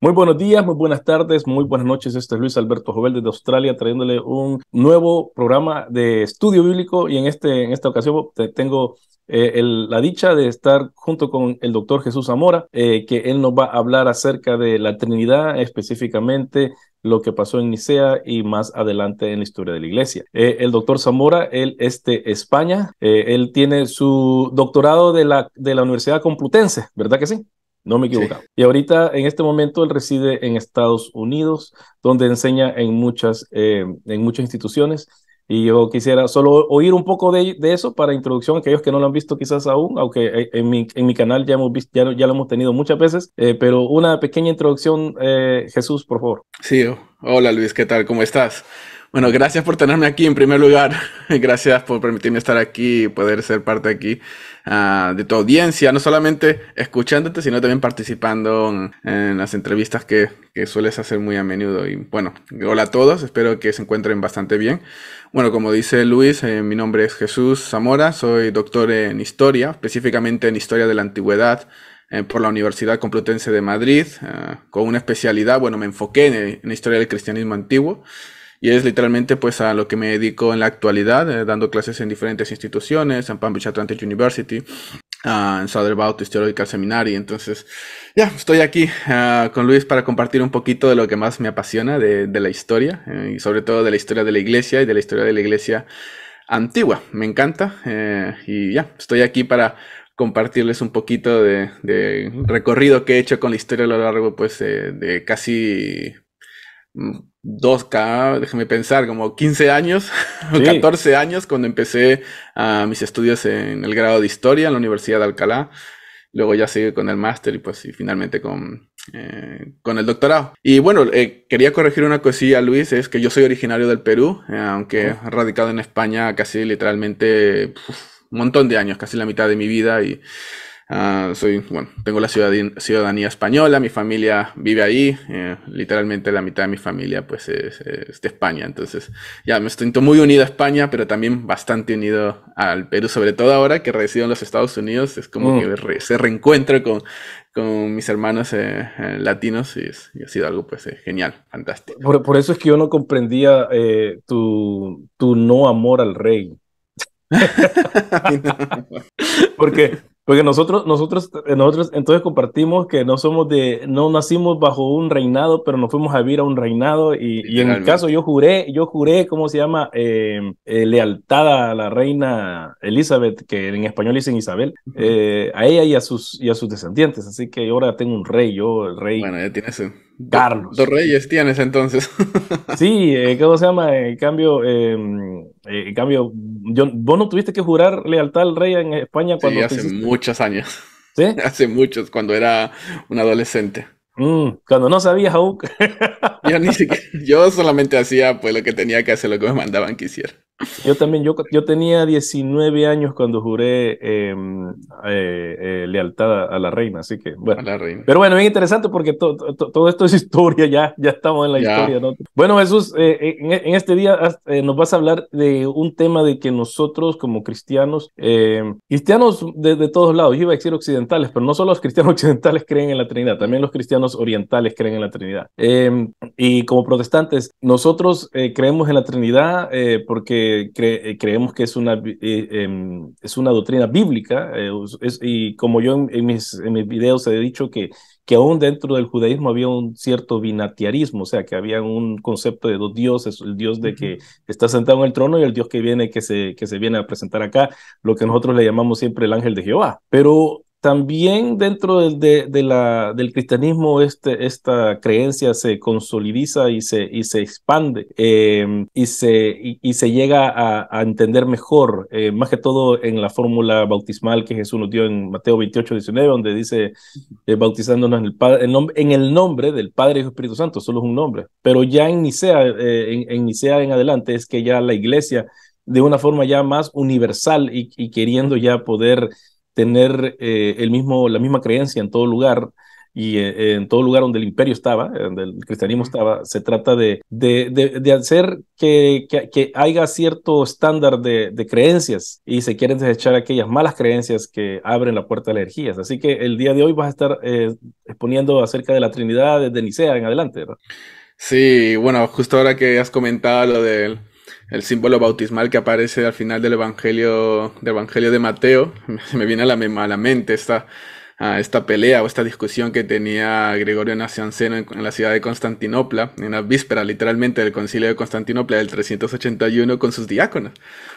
Muy buenos días, muy buenas tardes, muy buenas noches. Este es Luis Alberto Jovel desde Australia trayéndole un nuevo programa de estudio bíblico y en, este, en esta ocasión tengo eh, la dicha de estar junto con el doctor Jesús Zamora, eh, que él nos va a hablar acerca de la Trinidad, específicamente lo que pasó en Nicea y más adelante en la historia de la iglesia. Eh, el doctor Zamora, él es de España, él tiene su doctorado de la, de la Universidad Complutense, ¿verdad que sí? No me he equivocado. Y ahorita, en este momento, él reside en Estados Unidos, donde enseña en muchas, eh, en muchas instituciones. Y yo quisiera solo oír un poco de, de, eso para introducción, aquellos que no lo han visto quizás aún, aunque eh, en mi, en mi canal ya, hemos visto, ya, ya lo hemos tenido muchas veces, eh, pero una pequeña introducción, Jesús, por favor. Sí, hola Luis, ¿qué tal? ¿Cómo estás? Bueno, gracias por tenerme aquí en primer lugar. gracias por permitirme estar aquí y poder ser parte aquí uh, de tu audiencia, no solamente escuchándote, sino también participando en, en las entrevistas que, que, sueles hacer muy a menudo. Y bueno, hola a todos, espero que se encuentren bastante bien. Bueno, como dice Luis, eh, mi nombre es Jesús Zamora, soy doctor en historia, específicamente en historia de la antigüedad eh, por la Universidad Complutense de Madrid, uh, con una especialidad, bueno, me enfoqué en, en historia del cristianismo antiguo y es literalmente pues a lo que me dedico en la actualidad, eh, dando clases en diferentes instituciones, en Palm Beach Atlantic University, uh, en Southern Baptist Theological Seminary. Entonces, ya, estoy aquí uh, con Luis para compartir un poquito de lo que más me apasiona de, de la historia, eh, y sobre todo de la historia de la iglesia y de la historia de la iglesia antigua. Me encanta eh, y ya, estoy aquí para compartirles un poquito de, de, recorrido que he hecho con la historia a lo largo pues de casi 2K, déjeme pensar, como 15 años o 14 años cuando empecé uh, mis estudios en el grado de historia en la Universidad de Alcalá. Luego ya seguí con el máster y pues y finalmente con, eh, con el doctorado. Y bueno, eh, quería corregir una cosilla, Luis, es que yo soy originario del Perú, eh, aunque radicado en España casi literalmente un montón de años, casi la mitad de mi vida y Uh, soy, bueno, tengo la ciudadanía, ciudadanía, española, mi familia vive ahí, eh, literalmente la mitad de mi familia pues es, es, de España, entonces ya me siento muy unido a España, pero también bastante unido al Perú, sobre todo ahora que resido en los Estados Unidos, es como mm. que re, se reencuentro con, con mis hermanos eh, eh, latinos y, es, y, ha sido algo pues eh, genial, fantástico. Por, por, eso es que yo no comprendía tu, tu no amor al rey. Porque porque nosotros, nosotros, nosotros entonces compartimos que no somos de, no nacimos bajo un reinado, pero nos fuimos a vivir a un reinado. Y, y en mi caso yo juré, yo juré, ¿cómo se llama? Eh, eh, lealtad a la reina Elizabeth, que en español dicen Isabel, eh, a ella y a sus, y a sus descendientes. Así que ahora tengo un rey, yo, el rey. Bueno, ya tienes un Carlos. Dos reyes tienes entonces. sí, eh, ¿cómo se llama? En cambio, eh, en cambio yo, vos no tuviste que jurar lealtad al rey en España cuando... Sí, hace muchos años. ¿Sí? Hace muchos, cuando era un adolescente. Mm, cuando no sabías aún. yo, ni siquiera, yo solamente hacía pues lo que tenía que hacer, lo que me mandaban que hiciera. Yo también, yo, yo tenía 19 años cuando juré eh, eh, eh, lealtad a la reina, así que bueno. Pero bueno, bien interesante porque to, to, todo esto es historia, ya, ya estamos en la ya. historia. ¿no? Bueno, Jesús, eh, en, en, este día nos vas a hablar de un tema de que nosotros como cristianos, eh, cristianos de, de, todos lados, yo iba a decir occidentales, pero no solo los cristianos occidentales creen en la Trinidad, también los cristianos orientales creen en la Trinidad. y como protestantes, nosotros creemos en la Trinidad porque cre eh, creemos que es una, eh, eh, es una doctrina bíblica, eh, es, y como yo en, en, mis, en mis videos he dicho que, que aún dentro del judaísmo había un cierto binatiarismo, o sea, que había un concepto de dos dioses, el dios de que está sentado en el trono y el dios que viene, que se, que se viene a presentar acá, lo que nosotros le llamamos siempre el ángel de Jehová. Pero también dentro de, del cristianismo este, esta creencia se consolidiza y se, y se expande eh, y, se, y, se llega a, entender mejor, eh, más que todo en la fórmula bautismal que Jesús nos dio en Mateo 28, 19, donde dice eh, bautizándonos en el, nombre, del Padre y del Espíritu Santo, solo es un nombre. Pero ya en Nicea, eh, en, en Nicea en adelante es que ya la iglesia de una forma ya más universal y queriendo ya poder tener eh, el mismo, la misma creencia en todo lugar, y eh, en todo lugar donde el imperio estaba, donde el cristianismo estaba, se trata de, de, de, hacer que, que, haya cierto estándar de, de, creencias y se quieren desechar aquellas malas creencias que abren la puerta a las herejías. Así que el día de hoy vas a estar eh, exponiendo acerca de la Trinidad desde Nicea en adelante, ¿verdad? Sí, bueno, justo ahora que has comentado lo del el símbolo bautismal que aparece al final del Evangelio, del Evangelio de Mateo, me viene a la, a la mente esta, esta pelea o esta discusión que tenía Gregorio Nacianceno en, en, la ciudad de Constantinopla, en la víspera literalmente del concilio de Constantinopla del 381 con sus diáconos,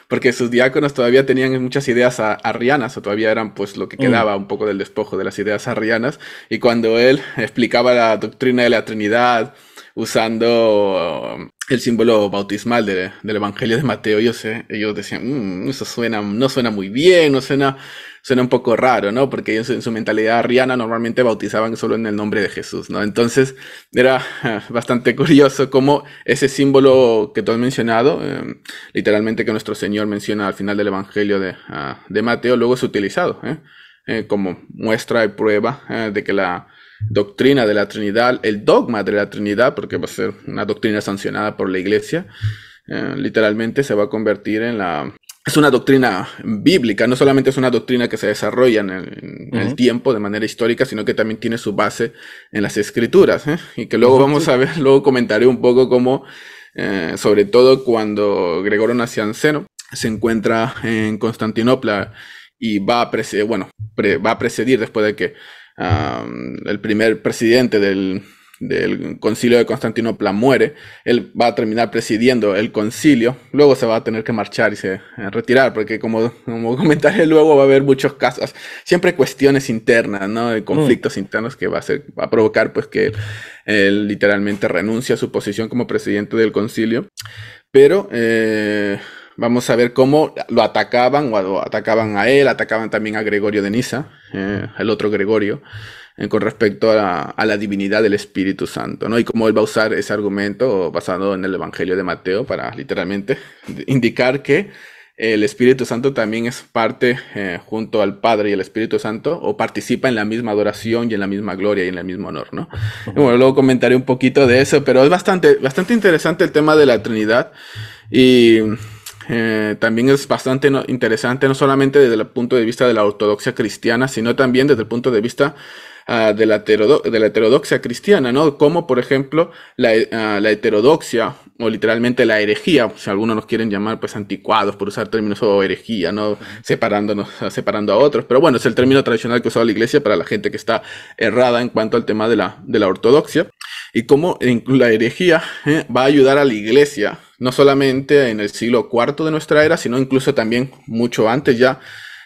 porque sus diáconos todavía tenían muchas ideas arrianas o todavía eran pues lo que mm. quedaba un poco del despojo de las ideas arrianas. Y cuando él explicaba la doctrina de la Trinidad, usando el símbolo bautismal del Evangelio de Mateo, ellos, ellos decían, mm, eso suena, no suena muy bien, no suena, suena un poco raro, ¿no? Porque ellos en su mentalidad arriana normalmente bautizaban solo en el nombre de Jesús, ¿no? Entonces era bastante curioso cómo ese símbolo que tú has mencionado, em, literalmente que nuestro Señor menciona al final del Evangelio de, ah, de Mateo, luego es utilizado ¿eh? Eh, como muestra y prueba eh, de que la doctrina de la Trinidad, el dogma de la Trinidad, porque va a ser una doctrina sancionada por la Iglesia, eh, literalmente se va a convertir en la... Es una doctrina bíblica, no solamente es una doctrina que se desarrolla en el, tiempo de manera histórica, sino que también tiene su base en las escrituras, ¿eh? y que luego vamos a ver, luego comentaré un poco cómo, eh, sobre todo cuando Gregorio Nacianceno se encuentra en Constantinopla y va a, bueno, va a precedir después de que el primer presidente del, concilio de Constantinopla muere, él va a terminar presidiendo el concilio, luego se va a tener que marchar y se eh, retirar, porque como, como comentaré luego va a haber muchos casos, siempre cuestiones internas, ¿no? De conflictos internos que va a, ser, va a provocar pues que él literalmente renuncia a su posición como presidente del concilio, pero... Eh, Vamos a ver cómo lo atacaban, o atacaban a él, atacaban también a Gregorio de Niza, eh, el otro Gregorio, eh, con respecto a la, divinidad del Espíritu Santo, ¿no? Y cómo él va a usar ese argumento basado en el Evangelio de Mateo para literalmente indicar que el Espíritu Santo también es parte eh, junto al Padre y el Espíritu Santo o participa en la misma adoración y en la misma gloria y en el mismo honor, ¿no? bueno, luego comentaré un poquito de eso, pero es bastante, bastante interesante el tema de la Trinidad y eh, también es bastante interesante, no solamente desde el punto de vista de la ortodoxia cristiana, sino también desde el punto de vista ah, de, la de, la heterodoxia cristiana, ¿no? Como, por ejemplo, la, uh, heterodoxia, o literalmente la herejía, si algunos nos quieren llamar, pues, anticuados, por usar términos o herejía, ¿no? Separándonos, separando a otros. Pero bueno, es el término tradicional que usaba la iglesia para la gente que está errada en cuanto al tema de la, de la ortodoxia. Y cómo la herejía eh, va a ayudar a la iglesia no solamente en el siglo IV de nuestra era, sino incluso también mucho antes ya,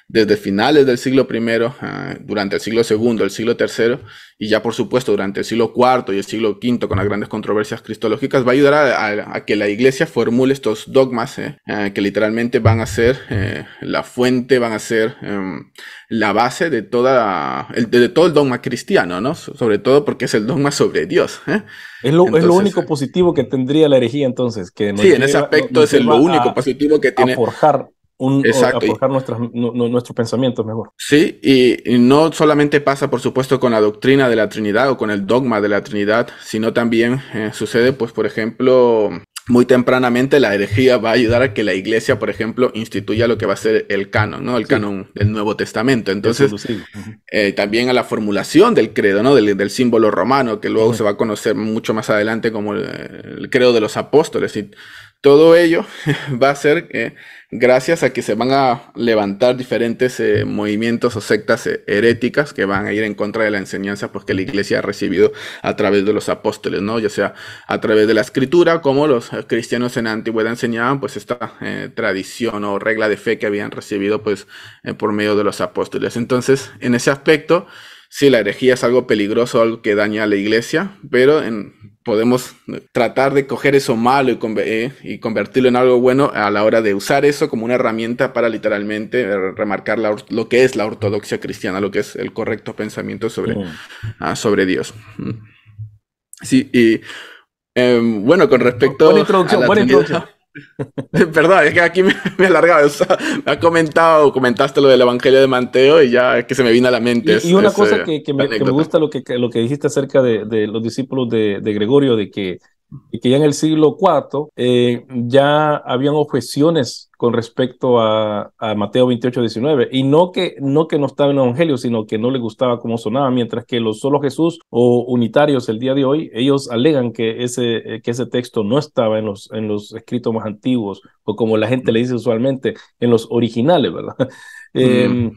desde finales del siglo I, ah, durante el siglo II, el siglo III, y ya por supuesto durante el siglo IV y el siglo V con las grandes controversias cristológicas, va a ayudar a, que la iglesia formule estos dogmas eh, ah, que literalmente van a ser eh, la fuente, van a ser em, la base de, toda, el, de, todo el dogma cristiano, ¿no? Sobre todo porque es el dogma sobre Dios. ¿eh? Es, lo, es, lo, único positivo que tendría la herejía entonces. Que sí, en ese aspecto es lo único positivo que tiene. A forjar un, Exacto. a forjar nuestros, nuestros pensamientos mejor. Sí, y, no solamente pasa, por supuesto, con la doctrina de la Trinidad o con el dogma de la Trinidad, sino también eh, sucede, pues, por ejemplo, muy tempranamente la herejía va a ayudar a que la iglesia, por ejemplo, instituya lo que va a ser el canon, ¿no? El canon del Nuevo Testamento. Entonces, eh, también a la formulación del credo, ¿no? Del, símbolo romano, que luego se va a conocer mucho más adelante como el, credo de los apóstoles. Y todo ello va a ser que gracias a que se van a levantar diferentes eh, movimientos o sectas eh, heréticas que van a ir en contra de la enseñanza pues, que la iglesia ha recibido a través de los apóstoles, ¿no? Ya sea a través de la escritura, como los eh, cristianos en la antigüedad enseñaban, pues esta tradición o regla de fe que habían recibido pues por medio de los apóstoles. Entonces, en ese aspecto, sí, la herejía es algo peligroso, algo que daña a la iglesia, pero en, podemos tratar de coger eso malo y, eh, y, convertirlo en algo bueno a la hora de usar eso como una herramienta para literalmente remarcar lo que es la ortodoxia cristiana, lo que es el correcto pensamiento sobre, ah, sobre Dios. Sí, y em, bueno, con respecto buena introducción, buena introducción. Perdón, es que aquí me, he alargado. me ha comentado, comentaste lo del Evangelio de Mateo y ya es que se me vino a la mente. Y, una cosa que, me, gusta lo que, lo que dijiste acerca de, de los discípulos de, de, Gregorio, de que y que ya en el siglo IV eh, ya habían objeciones con respecto a, Mateo 28, 19, y no que, no que no estaba en el Evangelio, sino que no le gustaba cómo sonaba, mientras que los solo Jesús o unitarios el día de hoy, ellos alegan que ese, que ese texto no estaba en los, en los escritos más antiguos, o como la gente le dice usualmente, en los originales, ¿verdad? Em,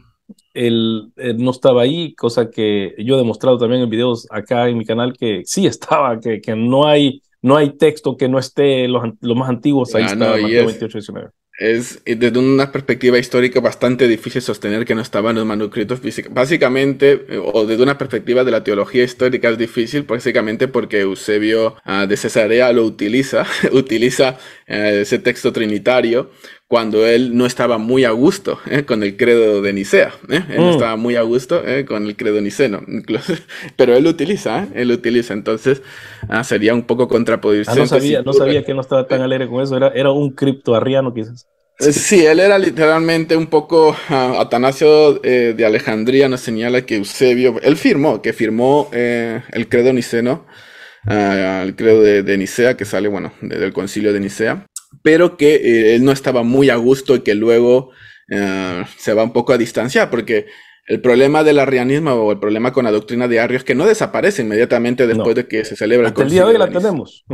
él, no estaba ahí, cosa que yo he demostrado también en videos acá en mi canal que sí estaba, que, que no hay no hay texto que no esté los, más antiguos, ahí está Mateo 28, 19. Es desde una perspectiva histórica bastante difícil sostener que no estaban los manuscritos físicos. Básicamente, eh, o desde una perspectiva de la teología histórica es difícil, básicamente porque Eusebio ah, de Cesarea lo utiliza, utiliza eh, ese texto trinitario cuando él no estaba muy a gusto eh, con el credo de Nicea. Eh. Él no mm. estaba muy a gusto eh, con el credo niceno. pero él lo utiliza, él lo utiliza. Entonces ah, sería un poco contraproducente. Ah, no sabía, no sabía que no estaba tan alegre con eso. Era, era un criptoarriano quizás. Sí, él era literalmente un poco uh, Atanasio de Alejandría nos señala que Eusebio, él firmó, que firmó el credo niceno, el credo de, de, Nicea, que sale, bueno, del concilio de Nicea, pero que eh, él no estaba muy a gusto y que luego eh, se va un poco a distanciar, porque el problema del arrianismo o el problema con la doctrina de Arrio es que no desaparece inmediatamente después de que se celebra hasta el día de hoy la tenemos.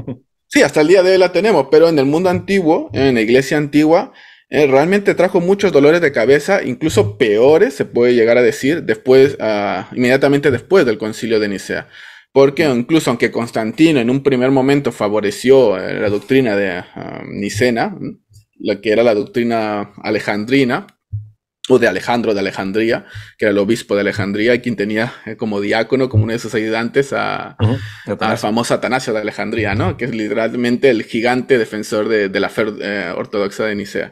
Sí, hasta el día de hoy la tenemos, pero en el mundo antiguo, en la iglesia antigua, eh, realmente trajo muchos dolores de cabeza, incluso peores, se puede llegar a decir, después, ah, inmediatamente después del concilio de Nicea porque incluso aunque Constantino en un primer momento favoreció eh, la doctrina de ah, Nicena, la que era la doctrina alejandrina, o de Alejandro de Alejandría, que era el obispo de Alejandría y quien tenía eh, como diácono, como uno de sus ayudantes, a, al famoso Atanasio de Alejandría, ¿no? que es literalmente el gigante defensor de, la fe eh, ortodoxa de Nicea.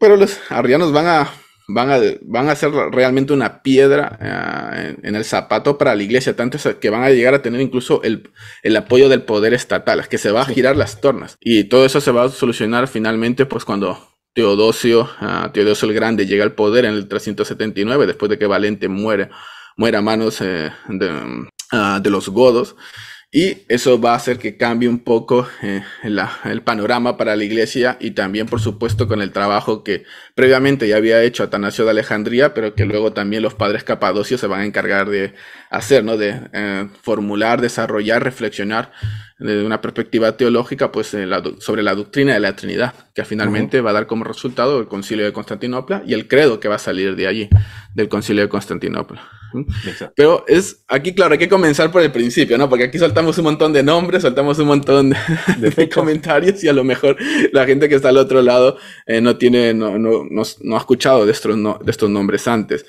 pero los arrianos van a van a, van a ser realmente una piedra eh, en, el zapato para la iglesia, tanto que van a llegar a tener incluso el, el apoyo del poder estatal, que se va a girar las tornas. Y todo eso se va a solucionar finalmente pues cuando Teodosio, uh, Teodosio el Grande llega al poder en el 379, después de que Valente muere, muere a manos eh, de, ah, de los godos. Y eso va a hacer que cambie un poco eh, el panorama para la iglesia y también, por supuesto, con el trabajo que previamente ya había hecho Atanasio de Alejandría, pero que luego también los padres capadocios se van a encargar de hacer, ¿no? De eh, formular, desarrollar, reflexionar desde una perspectiva teológica, pues eh, sobre la doctrina de la Trinidad, que finalmente va a dar como resultado el concilio de Constantinopla y el credo que va a salir de allí, del concilio de Constantinopla. Pero es aquí, claro, hay que comenzar por el principio, ¿no? Porque aquí soltamos un montón de nombres, soltamos un montón de, comentarios y a lo mejor la gente que está al otro lado eh, no tiene, no, no, no, ha escuchado de estos, de estos nombres antes.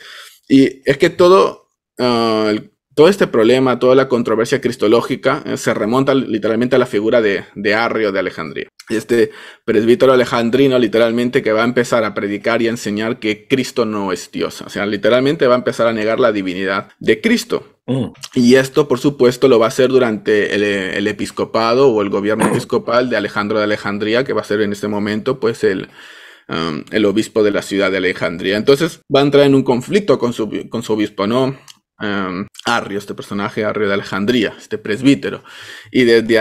Y es que todo, uh, todo este problema, toda la controversia cristológica eh, se remonta literalmente a la figura de, de Arrio de Alejandría. Este presbítero alejandrino literalmente que va a empezar a predicar y a enseñar que Cristo no es Dios. O sea, literalmente va a empezar a negar la divinidad de Cristo. Mm. Y esto, por supuesto, lo va a hacer durante el, episcopado o el gobierno episcopal de Alejandro de Alejandría, que va a ser en este momento, pues, el, um, el obispo de la ciudad de Alejandría. Entonces va a entrar en un conflicto con su, con su obispo, ¿no? Um, Arrio, este personaje Arrio de Alejandría, este presbítero. Y desde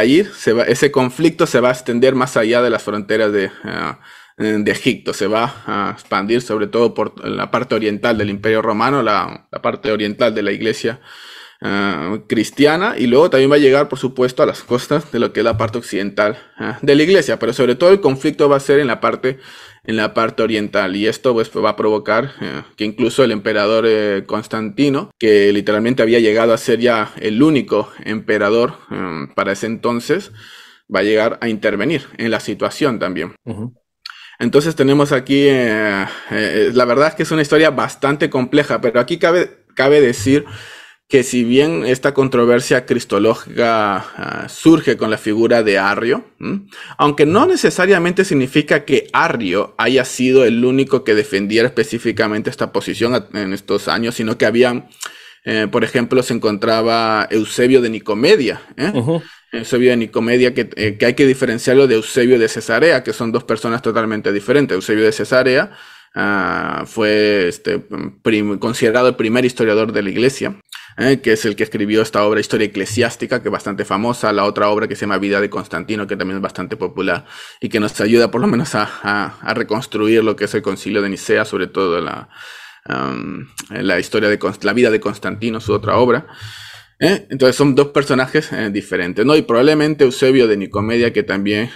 va, ese conflicto se va a extender más allá de las fronteras de, uh, de Egipto, se va a expandir sobre todo por la parte oriental del Imperio Romano, la, la parte oriental de la iglesia uh, cristiana, y luego también va a llegar, por supuesto, a las costas de lo que es la parte occidental uh, de la iglesia, pero sobre todo el conflicto va a ser en la parte en la parte oriental y esto pues, va a provocar eh, que incluso el emperador eh, Constantino, que literalmente había llegado a ser ya el único emperador eh, para ese entonces, va a llegar a intervenir en la situación también. Entonces tenemos aquí, la verdad es que es una historia bastante compleja, pero aquí cabe, cabe decir que si bien esta controversia cristológica ah, surge con la figura de Arrio, aunque no necesariamente significa que Arrio haya sido el único que defendiera específicamente esta posición en estos años, sino que había eh, por ejemplo, se encontraba Eusebio de Nicomedia. ¿eh? Eusebio de Nicomedia, que, eh, que, hay que diferenciarlo de Eusebio de Cesarea, que son dos personas totalmente diferentes. Eusebio de Cesarea uh, fue este, considerado el primer historiador de la iglesia. ¿Eh? que es el que escribió esta obra Historia Eclesiástica, que es bastante famosa, la otra obra que se llama Vida de Constantino, que también es bastante popular y que nos ayuda por lo menos a, reconstruir lo que es el concilio de Nicea, sobre todo la, la historia de la vida de Constantino, su otra obra. ¿eh? Entonces son dos personajes eh, diferentes, ¿no? Y probablemente Eusebio de Nicomedia, que también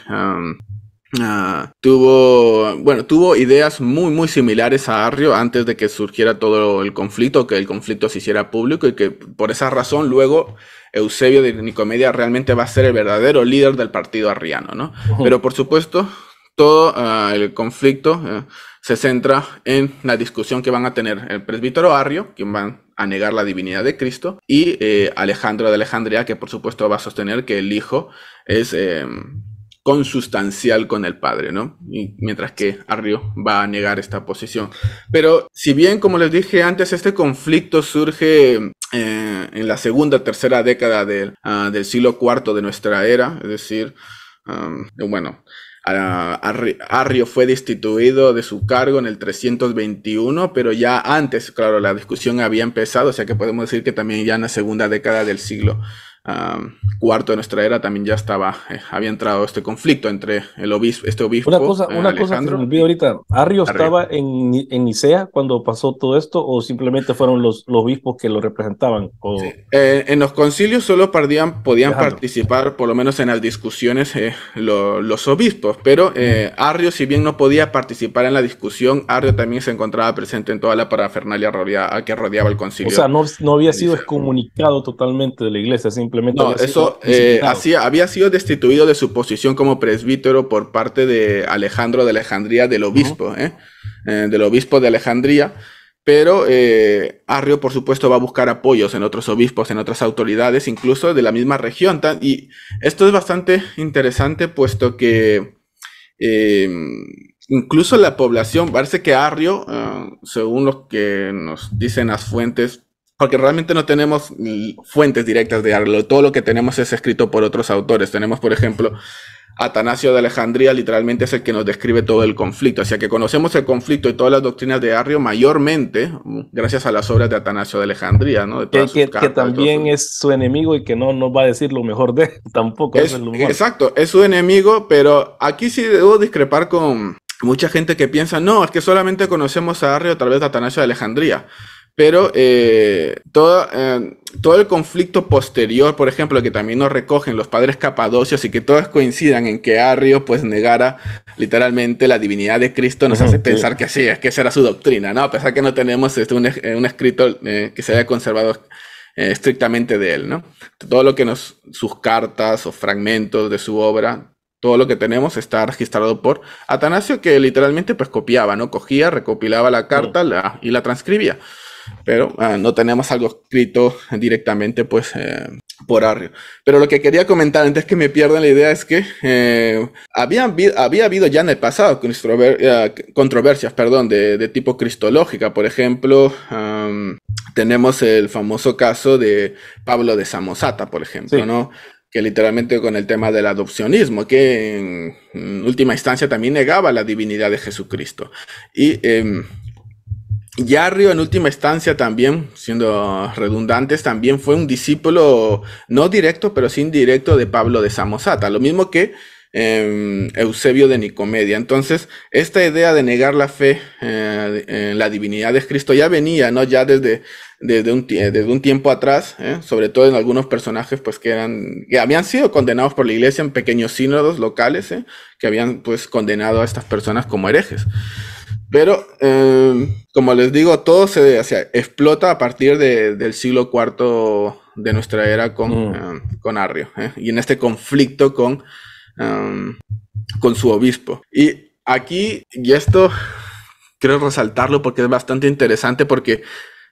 Ah, tuvo, bueno, tuvo ideas muy, muy similares a Arrio antes de que surgiera todo el conflicto, que el conflicto se hiciera público y que por esa razón luego Eusebio de Nicomedia realmente va a ser el verdadero líder del partido arriano, ¿no? Pero por supuesto, todo ah, el conflicto eh, se centra en la discusión que van a tener el presbítero Arrio, quien va a negar la divinidad de Cristo, y eh, Alejandro de Alejandría, que por supuesto va a sostener que el Hijo es em, consustancial con el padre, ¿no? Mientras que Arrio va a negar esta posición. Pero si bien, como les dije antes, este conflicto surge eh, en la segunda, tercera década ah, del siglo IV de nuestra era, es decir, bueno, Arrio fue destituido de su cargo en el 321, pero ya antes, claro, la discusión había empezado, o sea que podemos decir que también ya en la segunda década del siglo cuarto de nuestra era también ya estaba, eh, había entrado este conflicto entre el obispo, este obispo. Una cosa, una eh, cosa que me olvidó ahorita, ¿Arrio, estaba en, en, Nicea cuando pasó todo esto o simplemente fueron los, los obispos que lo representaban? Eh, en los concilios solo podían, participar, por lo menos en las discusiones, los obispos, pero Arrio, si bien no podía participar en la discusión, Arrio también se encontraba presente en toda la parafernalia que rodeaba el concilio. O sea, no, no había sido excomunicado totalmente de la iglesia, simplemente no, eso eh, había sido destituido de su posición como presbítero por parte de Alejandro de Alejandría, del obispo, ¿eh? Eh, del obispo de Alejandría. Pero Arrio, por supuesto, va a buscar apoyos en otros obispos, en otras autoridades, incluso de la misma región. Y esto es bastante interesante, puesto que incluso la población, parece que Arrio, según lo que nos dicen las fuentes, porque realmente no tenemos fuentes directas de Arlo. Todo lo que tenemos es escrito por otros autores. Tenemos, por ejemplo, Atanasio de Alejandría, literalmente es el que nos describe todo el conflicto. O sea que conocemos el conflicto y todas las doctrinas de Arrio mayormente gracias a las obras de Atanasio de Alejandría, ¿no? que, también es su enemigo y que no nos va a decir lo mejor de él tampoco. Es, exacto, es su enemigo, pero aquí sí debo discrepar con mucha gente que piensa, no, es que solamente conocemos a Arrio a través de Atanasio de Alejandría. Pero eh, todo, eh, todo el conflicto posterior, por ejemplo, que también nos recogen los padres capadocios y que todos coincidan en que Arrio pues negara literalmente la divinidad de Cristo, nos hace pensar que sí, es que esa era su doctrina, ¿no? A pesar que no tenemos este, un, un, escrito eh, que se haya conservado estrictamente de él, ¿no? Todo lo que nos, sus cartas o fragmentos de su obra, todo lo que tenemos está registrado por Atanasio, que literalmente pues copiaba, ¿no? Cogía, recopilaba la carta y la transcribía pero ah, no tenemos algo escrito directamente pues eh, por Arrio. Pero lo que quería comentar antes que me pierdan la idea es que eh, había, había habido ya en el pasado eh, controversias perdón, de, tipo cristológica. Por ejemplo, tenemos el famoso caso de Pablo de Samosata, por ejemplo, ¿no? que literalmente con el tema del adopcionismo, que en, última instancia también negaba la divinidad de Jesucristo. Y em, Yarrio en última instancia también, siendo redundantes, también fue un discípulo no directo, pero sí indirecto de Pablo de Samosata, lo mismo que em, Eusebio de Nicomedia. Entonces, esta idea de negar la fe eh, en la divinidad de Cristo ya venía, ¿no? Ya desde, desde, un, desde un tiempo atrás, ¿eh? sobre todo en algunos personajes, pues que eran, que habían sido condenados por la iglesia en pequeños sínodos locales, ¿eh? que habían pues condenado a estas personas como herejes. Pero, em, como les digo, todo se explota a partir del siglo IV de nuestra era con, mm. em, con Arrio, ¿eh? y en este conflicto con, em, con su obispo. Y aquí, y esto quiero resaltarlo porque es bastante interesante, porque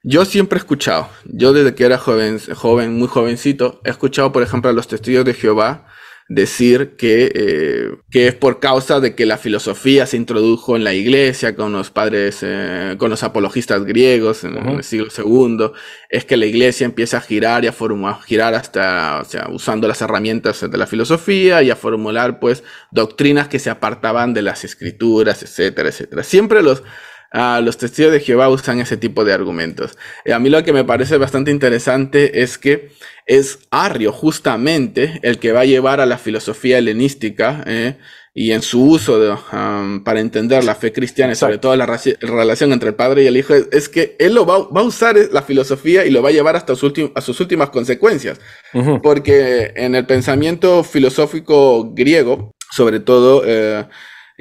yo siempre he escuchado, yo desde que era joven, joven muy jovencito, he escuchado, por ejemplo, a los testigos de Jehová decir que, eh, que es por causa de que la filosofía se introdujo en la iglesia con los padres, eh, con los apologistas griegos en, el siglo II, es que la iglesia empieza a girar y a, formar, girar hasta, o sea, usando las herramientas de la filosofía y a formular pues doctrinas que se apartaban de las escrituras, etcétera, etcétera. Siempre los los testigos de Jehová usan ese tipo de argumentos. a mí lo que me parece bastante interesante es que es Arrio justamente el que va a llevar a la filosofía helenística eh, y en su uso para entender la fe cristiana y sobre todo la relación entre el padre y el hijo, es, que él lo va, a usar la filosofía y lo va a llevar hasta a sus últimas consecuencias. Porque en el pensamiento filosófico griego, sobre todo, eh,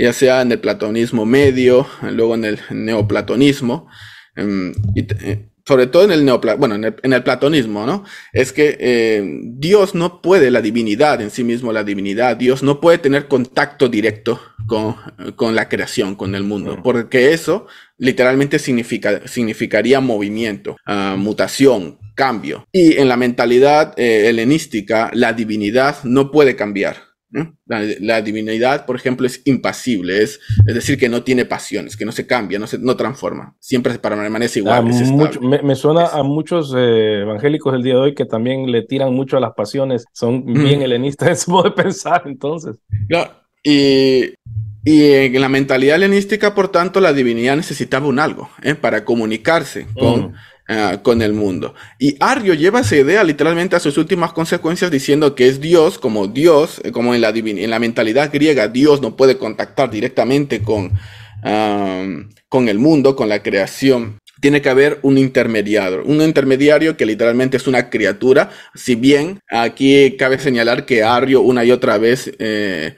ya sea en el platonismo medio, luego en el neoplatonismo, em, y, eh, sobre todo en el, neopla bueno, en el, platonismo, ¿no? Es que eh, Dios no puede, la divinidad en sí mismo, la divinidad, Dios no puede tener contacto directo con, con la creación, con el mundo, porque eso literalmente significa, significaría movimiento, uh, mutación, cambio. Y en la mentalidad eh, helenística, la divinidad no puede cambiar. La, divinidad, por ejemplo, es impasible, es, es, decir, que no tiene pasiones, que no se cambia, no se no transforma, siempre permanece igual. me, suena a muchos eh, evangélicos del día de hoy que también le tiran mucho a las pasiones, son bien helenistas en su modo de pensar, entonces. Claro, y, y en la mentalidad helenística, por tanto, la divinidad necesitaba un algo ¿eh? para comunicarse con Ah, con el mundo. Y Arrio lleva esa idea literalmente a sus últimas consecuencias diciendo que es Dios, como Dios, eh, como en la, en la mentalidad griega, Dios no puede contactar directamente con, con el mundo, con la creación. Tiene que haber un intermediario, un intermediario que literalmente es una criatura, si bien aquí cabe señalar que Arrio una y otra vez eh,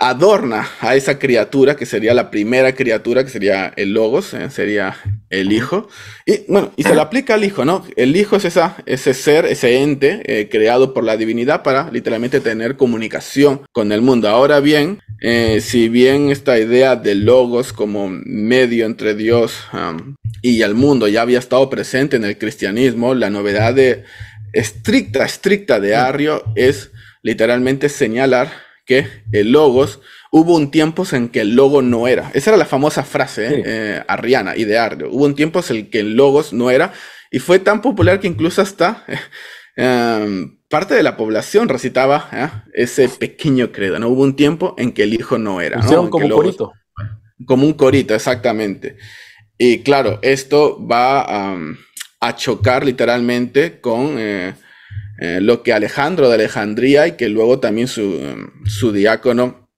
adorna a esa criatura, que sería la primera criatura, que sería el Logos, eh, sería el Hijo. Y bueno, y se lo aplica al Hijo, ¿no? El Hijo es esa, ese ser, ese ente eh, creado por la divinidad para literalmente tener comunicación con el mundo. Ahora bien, eh, si bien esta idea de Logos como medio entre Dios y el mundo ya había estado presente en el cristianismo, la novedad de estricta, estricta de Arrio es literalmente señalar que el logos, hubo un tiempo en que el logo no era. Esa era la famosa frase ¿eh? Eh, arriana y de Arrio. Hubo un tiempo en que el logos no era y fue tan popular que incluso hasta em, parte de la población recitaba ¿eh? ese pequeño credo. ¿no? Hubo un tiempo en que el hijo no era. ¿no? Como un corito. Como un corito, exactamente. Y claro, esto va a chocar literalmente con eh, lo que Alejandro de Alejandría y que luego también su, su diácono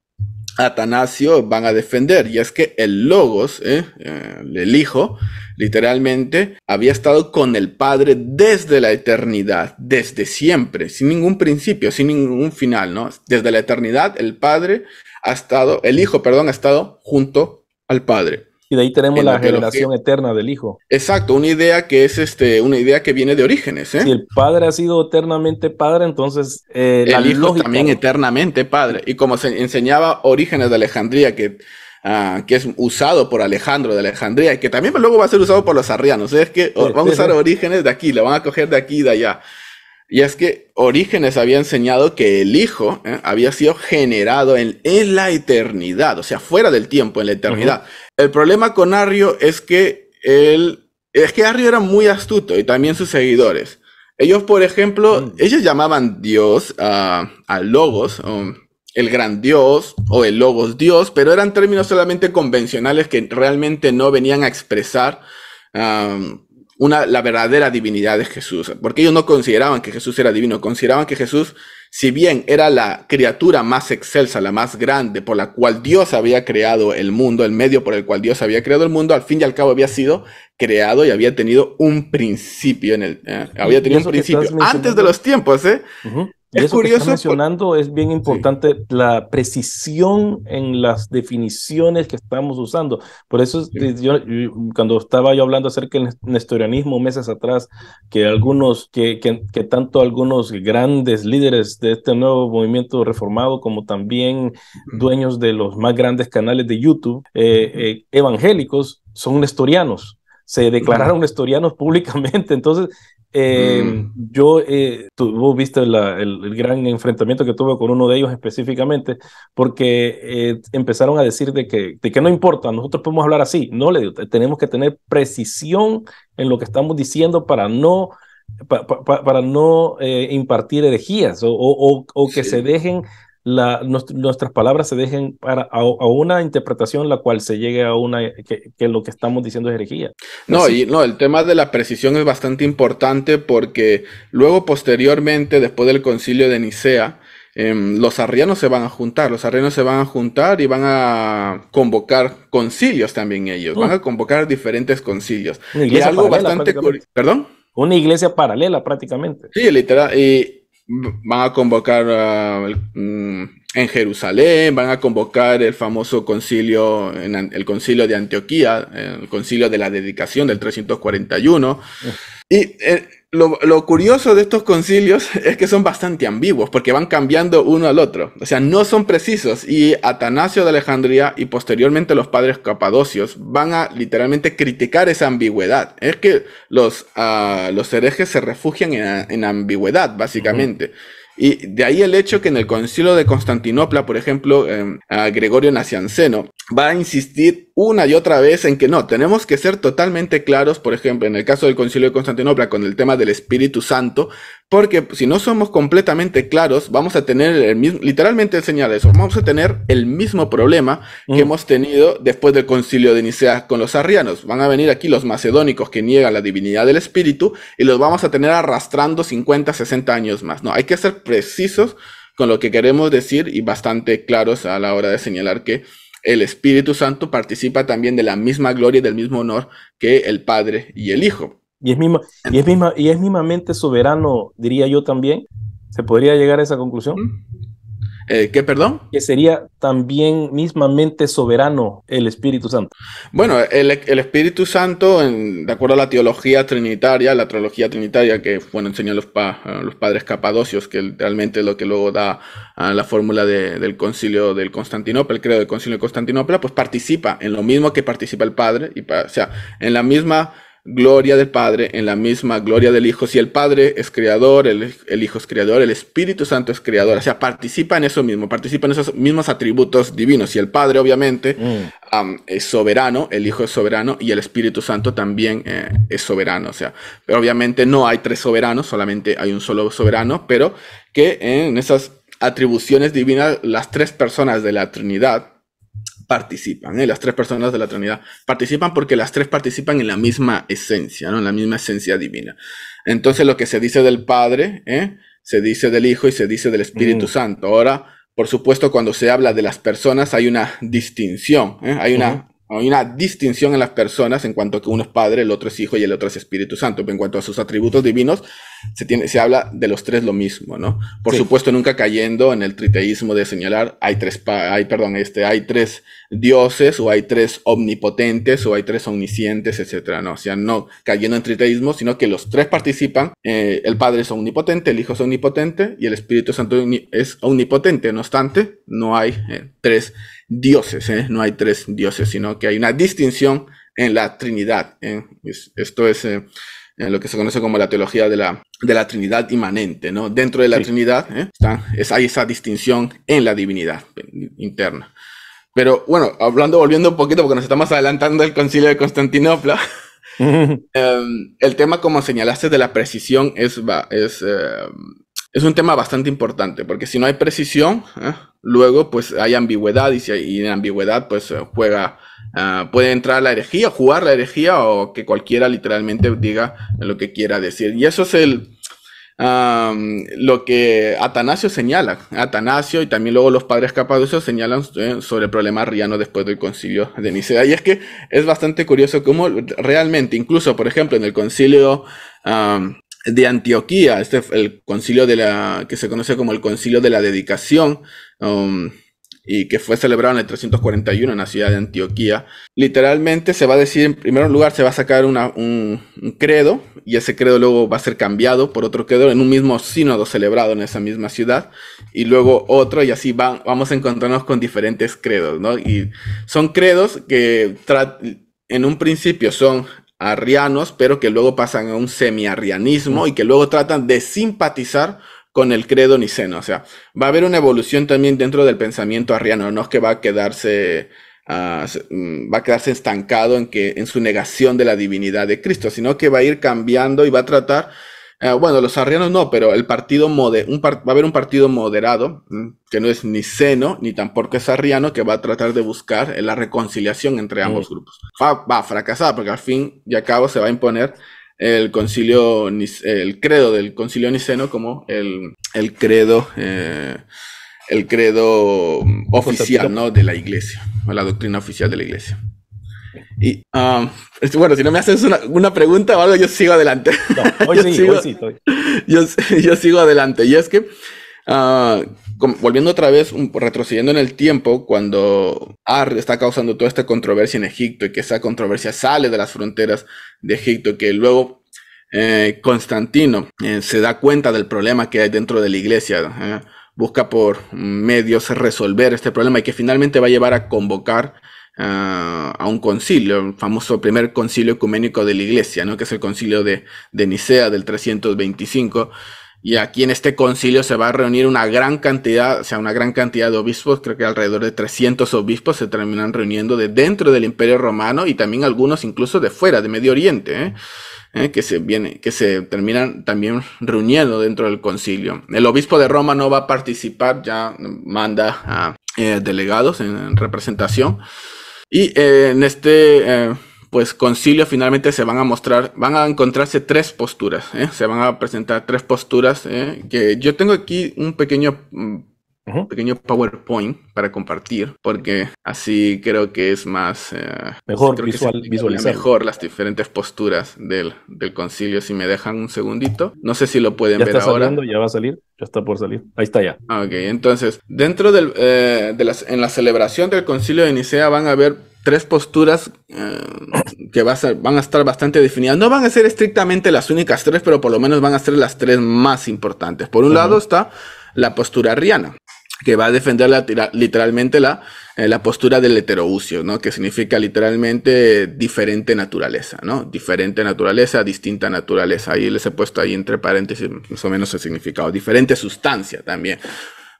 Atanasio van a defender. Y es que el Logos, eh, eh, el Hijo, literalmente había estado con el Padre desde la eternidad, desde siempre, sin ningún principio, sin ningún final, ¿no? Desde la eternidad el Padre ha estado, el Hijo, perdón, ha estado junto al Padre. Y de ahí tenemos la, generación eterna del Hijo. Exacto, una idea que es este, una idea que viene de Orígenes. ¿eh? Si el Padre ha sido eternamente Padre, entonces eh, el Hijo también eternamente Padre. Y como se enseñaba Orígenes de Alejandría, que, ah, que es usado por Alejandro de Alejandría, y que también luego va a ser usado por los arrianos. Es que vamos a usar Orígenes de aquí, lo van a coger de aquí y de allá. Y es que Orígenes había enseñado que el Hijo ¿eh? había sido generado en, en, la eternidad, o sea, fuera del tiempo, en la eternidad. El problema con Arrio es que él, es que Arrio era muy astuto y también sus seguidores. Ellos, por ejemplo, mm. ellos llamaban Dios a, Logos, el gran Dios o el Logos Dios, pero eran términos solamente convencionales que realmente no venían a expresar una, la verdadera divinidad de Jesús, porque ellos no consideraban que Jesús era divino, consideraban que Jesús, si bien era la criatura más excelsa, la más grande, por la cual Dios había creado el mundo, el medio por el cual Dios había creado el mundo, al fin y al cabo había sido creado y había tenido un principio en el, eh, había tenido un principio antes de los tiempos, ¿eh? Es curioso. Que mencionando es bien importante la precisión en las definiciones que estamos usando. Por eso yo, cuando estaba yo hablando acerca del nestorianismo meses atrás, que algunos, que, que, tanto algunos grandes líderes de este nuevo movimiento reformado, como también dueños de los más grandes canales de YouTube, eh, eh, evangélicos, son nestorianos se declararon nestorianos públicamente. Entonces, eh, mm. yo, eh, tú, viste el, gran enfrentamiento que tuve con uno de ellos específicamente, porque eh, empezaron a decir de que, de que no importa, nosotros podemos hablar así, no, le digo, tenemos que tener precisión en lo que estamos diciendo para no, para no impartir herejías o, que se dejen la, nuestras palabras se dejen para, a, una interpretación la cual se llegue a una que, lo que estamos diciendo es herejía. No, y no, el tema de la precisión es bastante importante porque luego posteriormente, después del concilio de Nicea, em, los arrianos se van a juntar, los arrianos se van a juntar y van a convocar concilios también ellos, van a convocar diferentes concilios. y algo bastante ¿Perdón? Una iglesia paralela prácticamente. Sí, literal. Y, van a convocar mm, en Jerusalén, van a convocar el famoso concilio, el concilio de Antioquía, el concilio de la dedicación del 341. Y eh, lo, curioso de estos concilios es que son bastante ambiguos, porque van cambiando uno al otro. O sea, no son precisos. Y Atanasio de Alejandría y posteriormente los padres capadocios van a literalmente criticar esa ambigüedad. Es que los, uh, los herejes se refugian en, ambigüedad, básicamente. Y de ahí el hecho que en el concilio de Constantinopla, por ejemplo, eh, Gregorio Nacianceno va a insistir una y otra vez en que no, tenemos que ser totalmente claros, por ejemplo, en el caso del concilio de Constantinopla con el tema del Espíritu Santo, porque si no somos completamente claros, vamos a tener el mismo, literalmente señala eso, vamos a tener el mismo problema que mm. hemos tenido después del concilio de Nicea con los arrianos. Van a venir aquí los macedónicos que niegan la divinidad del Espíritu y los vamos a tener arrastrando 50, 60 años más. No, hay que ser precisos con lo que queremos decir y bastante claros a la hora de señalar que el Espíritu Santo participa también de la misma gloria y del mismo honor que el Padre y el Hijo. Y es, misma, y es, misma, y es mismamente soberano, diría yo también. ¿Se podría llegar a esa conclusión? Eh, ¿Qué, perdón? Que sería también mismamente soberano el Espíritu Santo. Bueno, el, Espíritu Santo, de acuerdo a la teología trinitaria, la teología trinitaria que bueno, enseñan los, los padres capadocios, que realmente es lo que luego da a la fórmula del concilio del Constantinopla, el credo del concilio de Constantinopla, pues participa en lo mismo que participa el Padre, y, o sea, en la misma gloria del Padre en la misma gloria del Hijo. Si el Padre es creador, el, Hijo es creador, el Espíritu Santo es creador. O sea, participa en eso mismo, participa en esos mismos atributos divinos. Si el Padre, obviamente, mm. es soberano, el Hijo es soberano y el Espíritu Santo también eh, es soberano. O sea, pero obviamente no hay tres soberanos, solamente hay un solo soberano, pero que en esas atribuciones divinas, las tres personas de la Trinidad, participan, ¿eh? las tres personas de la Trinidad participan porque las tres participan en la misma esencia, ¿no? en la misma esencia divina. Entonces lo que se dice del Padre, ¿eh? se dice del Hijo y se dice del Espíritu mm. Santo. Ahora, por supuesto, cuando se habla de las personas hay una distinción, ¿eh? hay una hay una distinción en las personas en cuanto a que uno es padre, el otro es hijo y el otro es Espíritu Santo. En cuanto a sus atributos divinos, se, tiene, se habla de los tres lo mismo, ¿no? Por supuesto, nunca cayendo en el triteísmo de señalar, hay tres, hay, perdón, este, hay tres dioses, o hay tres omnipotentes, o hay tres omniscientes, etcétera, ¿no? O sea, no cayendo en triteísmo, sino que los tres participan, eh, el Padre es omnipotente, el Hijo es omnipotente, y el Espíritu Santo es omnipotente. No obstante, no hay eh, tres dioses, ¿eh? no hay tres dioses, sino que hay una distinción en la Trinidad. ¿eh? esto es eh, lo que se conoce como la teología de la, de la Trinidad inmanente. ¿no? Dentro de la Trinidad está, es, hay esa distinción en la divinidad interna. Pero bueno, hablando, volviendo un poquito, porque nos estamos adelantando del concilio de Constantinopla. Em, el tema, como señalaste, de la precisión es, es, es un tema bastante importante, porque si no hay precisión, Luego, pues hay ambigüedad y, si hay, ambigüedad, pues eh, juega, ah, puede entrar la herejía, jugar la herejía o que cualquiera literalmente diga lo que quiera decir. Y eso es el, lo que Atanasio señala. Atanasio y también luego los padres capadocios señalan eh, sobre el problema arriano después del concilio de Nicea. Y es que es bastante curioso cómo realmente, incluso por ejemplo en el concilio de Antioquía, este el concilio de la que se conoce como el concilio de la dedicación um, y que fue celebrado en el 341 en la ciudad de Antioquía. Literalmente se va a decir, en primer lugar se va a sacar una, un, credo y ese credo luego va a ser cambiado por otro credo en un mismo sínodo celebrado en esa misma ciudad y luego otro y así vamos a encontrarnos con diferentes credos, ¿no? Y son credos que en un principio son arrianos, pero que luego pasan a un semi-arrianismo y que luego tratan de simpatizar con el credo niceno. O sea, va a haber una evolución también dentro del pensamiento arriano, no es que va a quedarse, ah, mm, va a quedarse estancado en, que, en su negación de la divinidad de Cristo, sino que va a ir cambiando y va a tratar eh, bueno, los arrianos no, pero el partido mode, un va a haber un partido moderado, mm, que no es ni seno, ni tampoco es arriano, que va a tratar de buscar la reconciliación entre ambos grupos. Va, va, a fracasar, porque al fin y al cabo se va a imponer el concilio, el credo del concilio niceno como el, el credo, eh, el credo oficial, ¿no? De la iglesia, o la doctrina oficial de la iglesia. Y um, bueno, si no me haces una, pregunta o algo, yo sigo adelante. hoy yo sí, sigo, hoy sí. Yo, sigo adelante. Y es que, uh, volviendo otra vez, retrocediendo en el tiempo, cuando Ar está causando toda esta controversia en Egipto y que esa controversia sale de las fronteras de Egipto, que luego eh, Constantino eh, se da cuenta del problema que hay dentro de la iglesia. Eh, busca por medios resolver este problema y que finalmente va a llevar a convocar a un concilio, el famoso primer concilio ecuménico de la iglesia, ¿no? que es el concilio de, de Nicea del 325. Y aquí en este concilio se va a reunir una gran cantidad, o sea, una gran cantidad de obispos, creo que alrededor de 300 obispos se terminan reuniendo de dentro del Imperio Romano y también algunos incluso de fuera, de Medio Oriente, ¿eh? ¿Eh? que se viene, que se terminan también reuniendo dentro del concilio. El obispo de Roma no va a participar, ya manda a eh, delegados en representación. Y eh, en este eh, pues concilio finalmente se van a mostrar, van a encontrarse tres posturas, ¿eh? se van a presentar tres posturas que yo tengo aquí un pequeño mm, un pequeño PowerPoint para compartir, porque así creo que es más... Eh, mejor visual, visualizar. Mejor las diferentes posturas del, del, concilio. Si me dejan un segundito. No sé si lo pueden ya ver está ahora. Saliendo, ya va a salir, ya está por salir. Ahí está ya. Ok, entonces, dentro del, eh, de las, en la celebración del concilio de Nicea van a haber tres posturas eh, que va a ser, van a estar bastante definidas. No van a ser estrictamente las únicas tres, pero por lo menos van a ser las tres más importantes. Por un lado está la postura arriana, que va a defender literalmente la, eh, la postura del heteroucio, ¿no? Que significa literalmente diferente naturaleza, ¿no? Diferente naturaleza, distinta naturaleza. Ahí les he puesto ahí entre paréntesis más o menos el significado. Diferente sustancia también.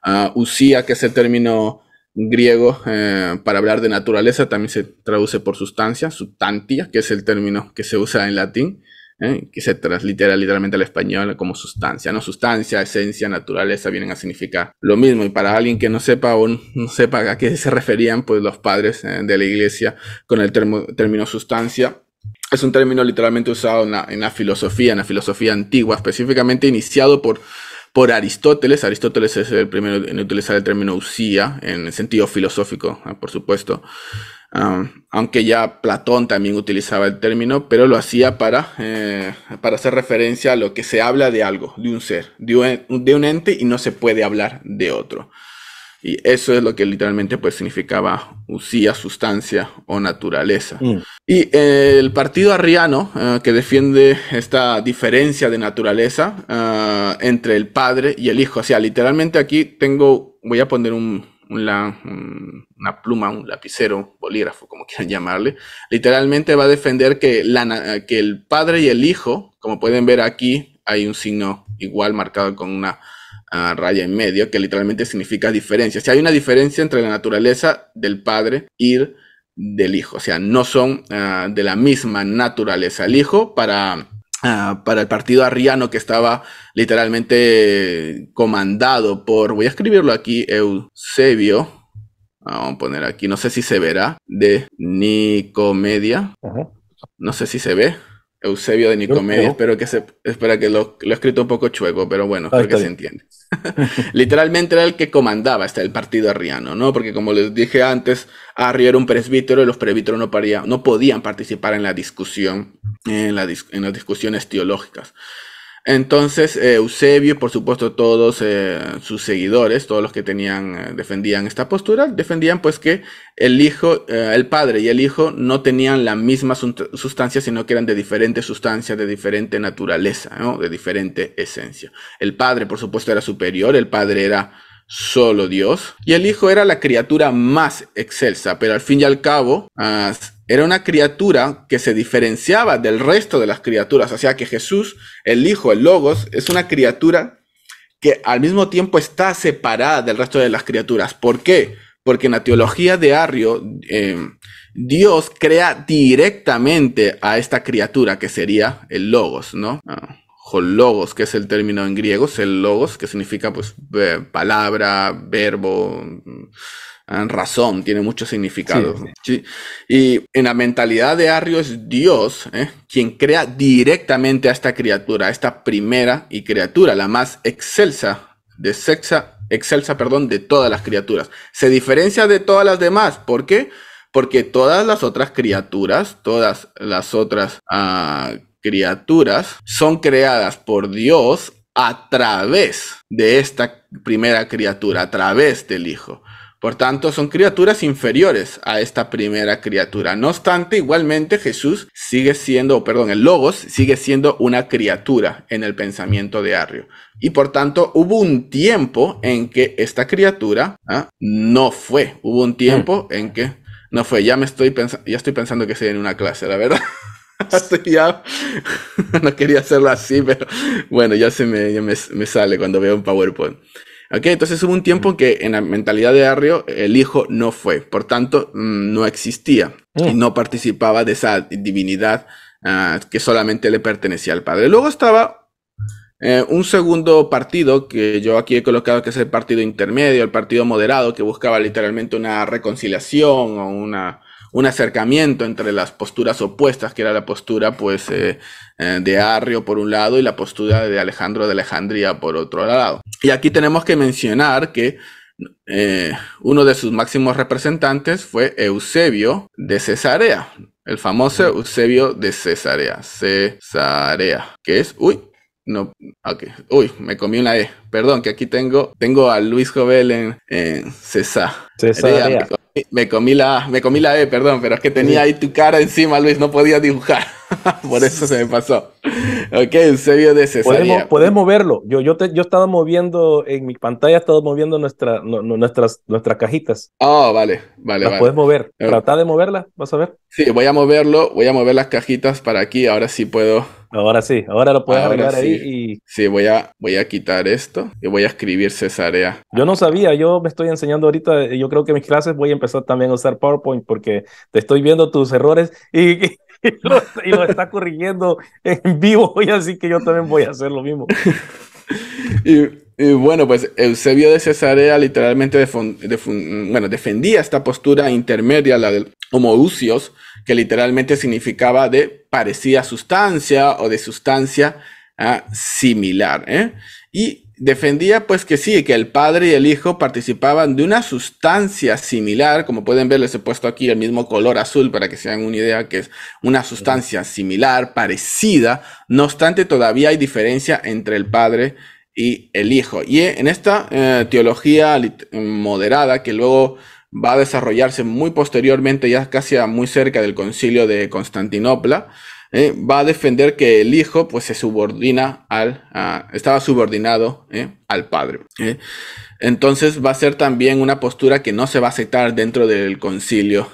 Uh, usía, que es el término griego eh, para hablar de naturaleza, también se traduce por sustancia, substantia, que es el término que se usa en latín. ¿Eh? que se translitera literalmente al español como sustancia, ¿no? Sustancia, esencia, naturaleza vienen a significar lo mismo. Y para alguien que no sepa o no sepa a qué se referían, pues los padres eh, de la iglesia con el término sustancia, es un término literalmente usado en la, filosofía, en la filosofía antigua, específicamente iniciado por, por Aristóteles. Aristóteles es el primero en utilizar el término usía en el sentido filosófico, ¿eh? por supuesto aunque ya Platón también utilizaba el término, pero lo hacía para, eh, para hacer referencia a lo que se habla de algo, de un ser, de un, ente y no se puede hablar de otro. Y eso es lo que literalmente pues significaba usía, sustancia o naturaleza. Mm. Y eh, el partido arriano eh, que defiende esta diferencia de naturaleza entre el padre y el hijo. O sea, literalmente aquí tengo, voy a poner un, una pluma, un lapicero, bolígrafo, como quieran llamarle, literalmente va a defender que, el padre y el hijo, como pueden ver aquí, hay un signo igual marcado con una ah, raya en medio, que literalmente significa diferencia. Si hay una diferencia entre la naturaleza del padre y del hijo, o sea, no son ah, de la misma naturaleza. El hijo, para Ah, para el partido arriano que estaba literalmente comandado por, voy a escribirlo aquí, Eusebio, vamos a poner aquí, no sé si se verá, de Nicomedia, no sé si se ve, Eusebio de Nicomedia, espero que se, espera que lo, lo, he escrito un poco chueco, pero bueno, creo que se entiende. Literalmente era el que comandaba hasta el partido arriano, ¿no? Porque como les dije antes, Arrio era un presbítero y los presbíteros no, no podían participar en la discusión, en, la, en las discusiones teológicas. Entonces, eh, Eusebio, por supuesto, todos eh, sus seguidores, todos los que tenían, eh, defendían esta postura, defendían pues que el hijo, el padre y el hijo no tenían la misma sustancia, sino que eran de diferente sustancia, de diferente naturaleza, de diferente esencia. El padre, por supuesto, era superior, el padre era solo Dios, y el Hijo era la criatura más excelsa, pero al fin y al cabo era una criatura que se diferenciaba del resto de las criaturas, o sea que Jesús, el Hijo, el Logos, es una criatura que al mismo tiempo está separada del resto de las criaturas. ¿Por qué? Porque en la teología de Arrio, eh, Dios crea directamente a esta criatura que sería el logos, ¿no? Ah, logos, que es el término en griego, es el logos, que significa pues palabra, verbo, mm, razón, tiene mucho significado. Y en la mentalidad de Arrio es Dios ¿eh? quien crea directamente a esta criatura, a esta primera y criatura, la más excelsa, de sexa, excelsa, perdón, de todas las criaturas. Se diferencia de todas las demás. ¿Por qué? Porque todas las otras criaturas, todas las otras uh, criaturas son creadas por Dios a través de esta primera criatura, a través del Hijo. Por tanto, son criaturas inferiores a esta primera criatura. No obstante, igualmente Jesús sigue siendo, perdón, el Logos sigue siendo una criatura en el pensamiento de Arrio. Y por tanto, hubo un tiempo en que esta criatura ¿ah? no fue. Hubo un tiempo en que no fue, ya me estoy pensando, ya estoy pensando que estoy en una clase, la verdad. ya no quería hacerlo así, pero bueno, ya se me, me, sale cuando veo un PowerPoint. Ok, entonces hubo un tiempo que en la mentalidad de Arrio el hijo no fue, por tanto mm, no existía y mm. no participaba de esa divinidad ah, que solamente le pertenecía al padre. Luego estaba eh, un segundo partido que yo aquí he colocado que es el partido intermedio, el partido moderado, que buscaba literalmente una reconciliación o una, un acercamiento entre las posturas opuestas, que era la postura pues eh, eh, de Arrio por un lado y la postura de Alejandro de Alejandría por otro lado. Y aquí tenemos que mencionar que uno de sus máximos representantes fue Eusebio de Cesarea, el famoso Eusebio de Cesarea, Cesarea, que es, uy, no, ok. Uy, me comí una E. Perdón, que aquí tengo, tengo a Luis Jovel en, en César. César. Me, comí la, me comí la E, perdón, pero es que tenía ahí tu cara encima, Luis, no podía dibujar. Por eso se me pasó. Ok, Eusebio de Cesarea. Podemos, verlo. Yo, yo, te, yo estaba moviendo, en mi pantalla estaba moviendo nuestra, nuestras, nuestras cajitas. Oh, vale, vale. Las puedes mover. Trata de moverla, vas a ver. Sí, voy a moverlo, voy a mover las cajitas para aquí, ahora sí puedo Ahora sí, ahora lo puedes agregar ahí y... Sí, voy a, voy a quitar esto y voy a escribir Cesarea. Yo no sabía, yo me estoy enseñando ahorita, yo creo que en mis clases voy a empezar también a usar PowerPoint porque te estoy viendo tus errores y, y, lo, está corrigiendo en vivo y así que yo también voy a hacer lo mismo. y, bueno, pues Eusebio de Cesarea literalmente bueno, defendía esta postura intermedia, la del homoousios, que literalmente significaba de parecida sustancia o de sustancia ah, similar. ¿eh? Y defendía pues que sí, que el padre y el hijo participaban de una sustancia similar, como pueden ver les he puesto aquí el mismo color azul para que se hagan una idea que es una sustancia similar, parecida, no obstante todavía hay diferencia entre el padre y el hijo. Y en esta eh, teología moderada que luego va a desarrollarse muy posteriormente, ya casi muy cerca del concilio de Constantinopla, eh, va a defender que el hijo pues se subordina al, estaba subordinado eh, al padre. Eh. Entonces va a ser también una postura que no se va a aceptar dentro del concilio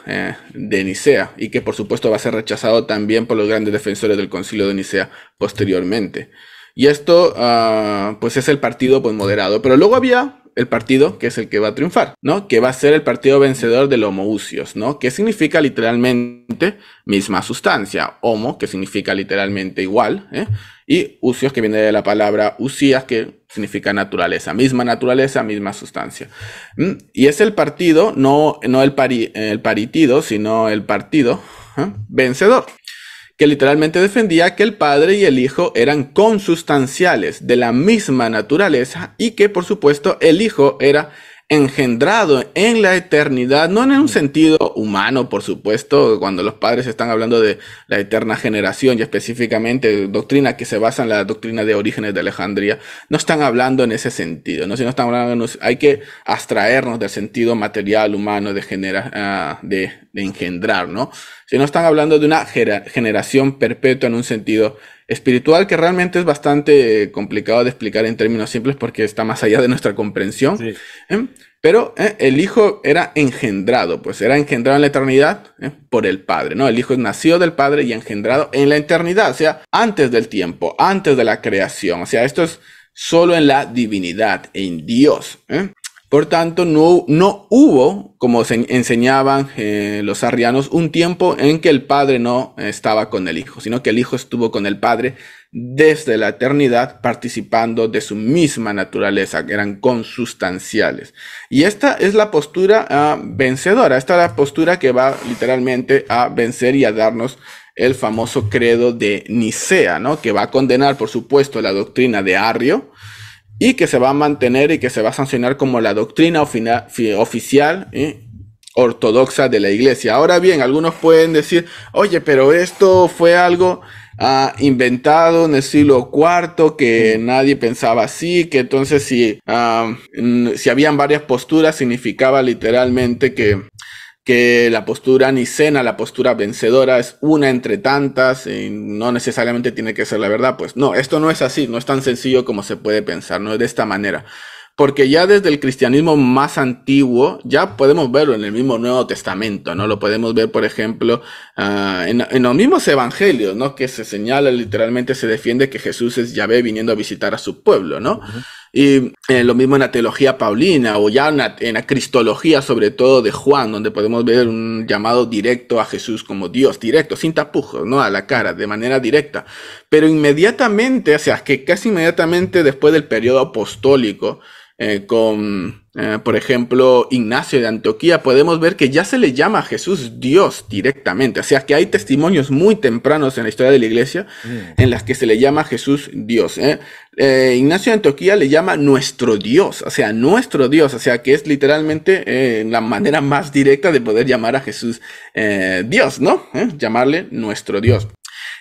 de Nicea y que por supuesto va a ser rechazado también por los grandes defensores del concilio de Nicea posteriormente. Y esto ah, pues es el partido pues moderado. Pero luego había el partido que es el que va a triunfar, ¿no? Que va a ser el partido vencedor del homoousios, ¿no? Que significa literalmente misma sustancia. Homo, que significa literalmente igual, ¿eh? Y usios, que viene de la palabra usías, que significa naturaleza. Misma naturaleza, misma sustancia. ¿Mm? Y es el partido, no, no el, el paritido, sino el partido ¿eh? vencedor que literalmente defendía que el Padre y el Hijo eran consustanciales de la misma naturaleza y que por supuesto el Hijo era engendrado en la eternidad, no en un sentido humano, por supuesto, cuando los padres están hablando de la eterna generación y específicamente doctrina que se basa en la doctrina de orígenes de Alejandría, no están hablando en ese sentido, no, están hablando, hay que abstraernos del sentido material humano de, genera, ah, de, engendrar, ¿no? Si no están hablando de una generación perpetua en un sentido espiritual que realmente es bastante complicado de explicar en términos simples porque está más allá de nuestra comprensión. ¿eh? Pero ¿eh? el Hijo era engendrado, pues era engendrado en la eternidad ¿eh? por el Padre, ¿no? El Hijo es nacido del Padre y engendrado en la eternidad, o sea, antes del tiempo, antes de la creación. O sea, esto es solo en la divinidad, en Dios. Por tanto, no, no hubo, como enseñaban eh, los arrianos, un tiempo en que el Padre no estaba con el Hijo, sino que el Hijo estuvo con el Padre desde la eternidad participando de su misma naturaleza, que eran consustanciales. Y esta es la postura ah, vencedora, esta es la postura que va literalmente a vencer y a darnos el famoso credo de Nicea, ¿no? que va a condenar, por supuesto, la doctrina de Arrio, y que se va a mantener y que se va a sancionar como la doctrina oficial ¿eh? ortodoxa de la iglesia. Ahora bien, algunos pueden decir, oye, pero esto fue algo ah, inventado en el siglo IV, que nadie pensaba así, que entonces si, ah, si habían varias posturas significaba literalmente que que la postura nicena, la postura vencedora es una entre tantas y no necesariamente tiene que ser la verdad. Pues no, esto no es así, no es tan sencillo como se puede pensar, no es de esta manera. Porque ya desde el cristianismo más antiguo, ya podemos verlo en el mismo Nuevo Testamento, ¿no? Lo podemos ver, por ejemplo, ah, en, los mismos evangelios, ¿no? Que se señala, literalmente se defiende que Jesús es Yahvé viniendo a visitar a su pueblo, ¿no? Y eh, lo mismo en la teología paulina o ya en la, cristología, sobre todo de Juan, donde podemos ver un llamado directo a Jesús como Dios, directo, sin tapujos, ¿no? A la cara, de manera directa. Pero inmediatamente, o sea, que casi inmediatamente después del periodo apostólico, eh, con, eh, por ejemplo, Ignacio de Antioquía, podemos ver que ya se le llama a Jesús Dios directamente. O sea, que hay testimonios muy tempranos en la historia de la iglesia mm. en las que se le llama a Jesús Dios. ¿eh? Ignacio de Antioquía le llama nuestro Dios, o sea, nuestro Dios, o sea, que es literalmente la manera más directa de poder llamar a Jesús Dios, ¿no? Llamarle nuestro Dios.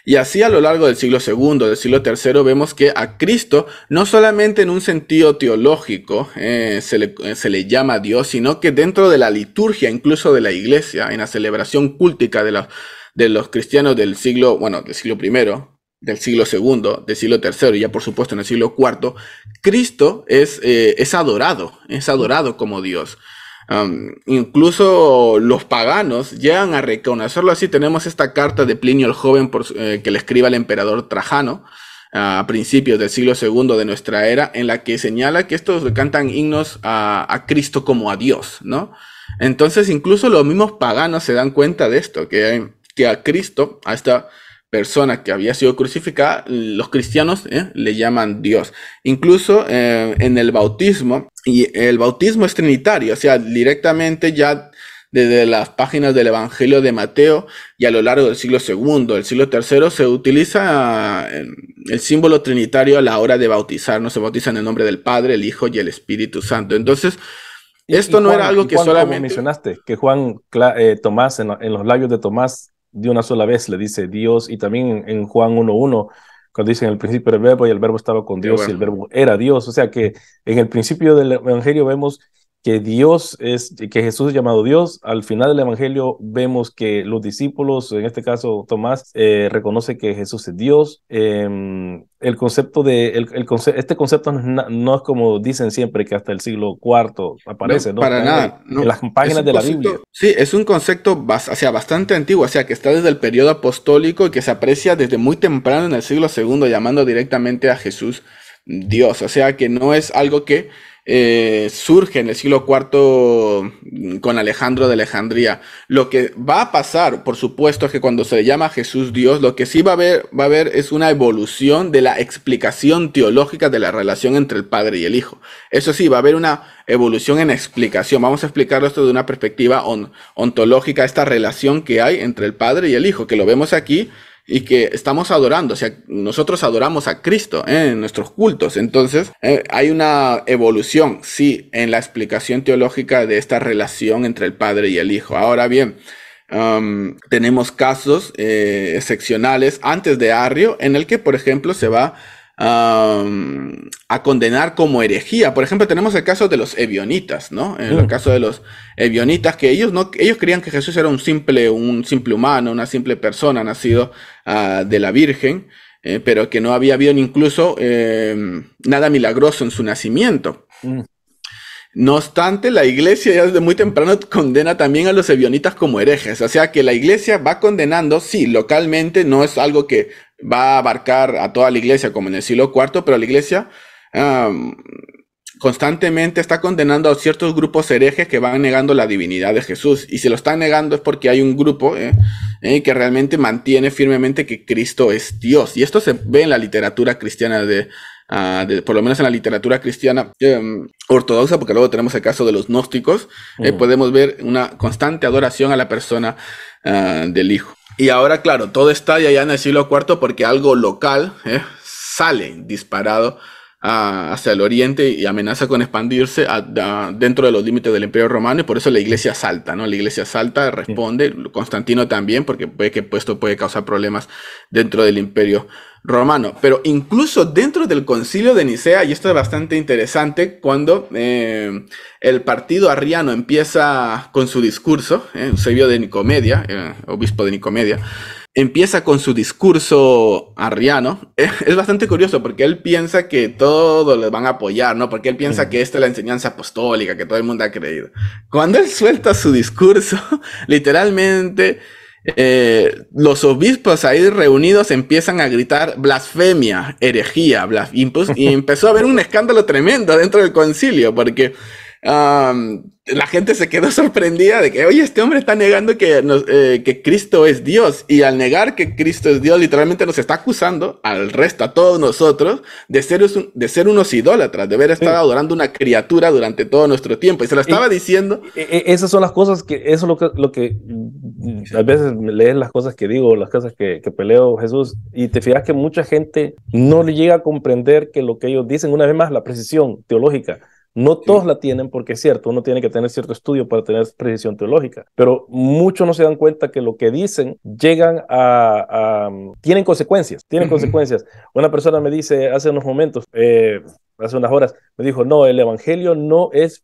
Y así a lo largo del siglo II, del siglo III, vemos que a Cristo no solamente en un sentido teológico eh, se, le, eh, se, le, llama Dios, sino que dentro de la liturgia, incluso de la iglesia, en la celebración cúltica de, los, de los cristianos del siglo, bueno, del siglo I, del siglo II, del siglo III y ya por supuesto en el siglo IV, Cristo es, eh, es adorado, es adorado como Dios incluso los paganos llegan a reconocerlo así. Tenemos esta carta de Plinio el Joven eh, que le escribe al emperador Trajano a principios del siglo II de nuestra era, en la que señala que estos cantan himnos a, Cristo como a Dios, ¿no? Entonces incluso los mismos paganos se dan cuenta de esto, que, que a Cristo, a esta persona que había sido crucificada, los cristianos eh, le llaman Dios. Incluso eh, en el bautismo, y el bautismo es trinitario, o sea, directamente ya desde las páginas del Evangelio de Mateo y a lo largo del siglo II, del siglo III, se utiliza eh, el símbolo trinitario a la hora de bautizar, no se bautiza en el nombre del Padre, el Hijo y el Espíritu Santo. Entonces, esto no era algo que solamente... mencionaste, que Juan Tomás, en, en los labios de Tomás, de una sola vez le dice Dios y también en Juan 1.1 cuando dicen el principio del verbo y el verbo estaba con Dios y el verbo era Dios. O sea que en el principio del Evangelio vemos que Dios es, que Jesús es llamado Dios. Al final del Evangelio vemos que los discípulos, en este caso Tomás, eh, reconoce que Jesús es Dios. Em, el concepto de, el, este concepto no, es como dicen siempre que hasta el siglo IV aparece, ¿no? Para nada. En, las páginas de la Biblia. Sí, es un concepto o sea, bastante antiguo, o sea, que está desde el periodo apostólico y que se aprecia desde muy temprano en el siglo II, llamando directamente a Jesús Dios. O sea, que no es algo que eh, surge en el siglo IV con Alejandro de Alejandría. Lo que va a pasar, por supuesto, es que cuando se le llama Jesús Dios, lo que sí va a haber, va a haber es una evolución de la explicación teológica de la relación entre el Padre y el Hijo. Eso sí, va a haber una evolución en explicación. Vamos a explicarlo esto de una perspectiva ontológica, esta relación que hay entre el Padre y el Hijo, que lo vemos aquí y que estamos adorando, o sea, nosotros adoramos a Cristo ¿eh? en nuestros cultos. Entonces, eh, hay una evolución, sí, en la explicación teológica de esta relación entre el Padre y el Hijo. Ahora bien, um, tenemos casos eh, excepcionales antes de Arrio en el que, por ejemplo, se va a condenar como herejía. Por ejemplo, tenemos el caso de los evionitas, ¿no? En el mm. caso de los evionitas, que ellos no, ellos creían que Jesús era un simple, un simple humano, una simple persona nacido ah, de la Virgen. eh, pero que no había habido incluso em, nada milagroso en su nacimiento. Mm. No obstante, la iglesia ya desde muy temprano condena también a los ebionitas como herejes. O sea que la iglesia va condenando, sí, localmente, no es algo que va a abarcar a toda la iglesia como en el siglo IV, pero la iglesia constantemente está condenando a ciertos grupos herejes que van negando la divinidad de Jesús. Y si lo están negando es porque hay un grupo eh, eh, que realmente mantiene firmemente que Cristo es Dios. Y esto se ve en la literatura cristiana de, ah, por lo menos en la literatura cristiana em, ortodoxa, porque luego tenemos el caso de los gnósticos, eh, podemos ver una constante adoración a la persona ah, del Hijo. Y ahora, claro, todo está ya en el siglo IV porque algo local sale disparado hacia el oriente y amenaza con expandirse dentro de los límites del Imperio Romano y por eso la iglesia salta, ¿no? La iglesia salta, responde, Constantino también, porque puede que esto puede causar problemas dentro del Imperio Romano. Pero incluso dentro del concilio de Nicea, y esto es bastante interesante, cuando eh, el partido arriano empieza con su discurso, eh, Eusebio de Nicomedia, eh, obispo de Nicomedia, empieza con su discurso arriano. Es bastante curioso porque él piensa que todo le van a apoyar, ¿no? Porque él piensa que esta es la enseñanza apostólica que todo el mundo ha creído. Cuando él suelta su discurso, literalmente eh, los obispos ahí reunidos empiezan a gritar blasfemia, herejía, y, y empezó a haber un escándalo tremendo dentro del concilio porque la gente se quedó sorprendida de que, oye, este hombre está negando que, eh, que Cristo es Dios. Y al negar que Cristo es Dios, literalmente nos está acusando al resto, a todos nosotros, de ser, de ser unos idólatras, de haber estado adorando una criatura durante todo nuestro tiempo. Y se lo estaba diciendo. Esas son las cosas que, eso es lo que, lo que a veces lees las cosas que digo, las cosas que, que peleo Jesús, y te fijas que mucha gente no le llega a comprender que lo que ellos dicen, una vez más, la precisión teológica no todos la tienen porque es cierto, uno tiene que tener cierto estudio para tener precisión teológica, pero muchos no se dan cuenta que lo que dicen llegan a... tienen consecuencias, tienen consecuencias. Una persona me dice hace unos momentos, eh, hace unas horas, me dijo, no, el Evangelio no es,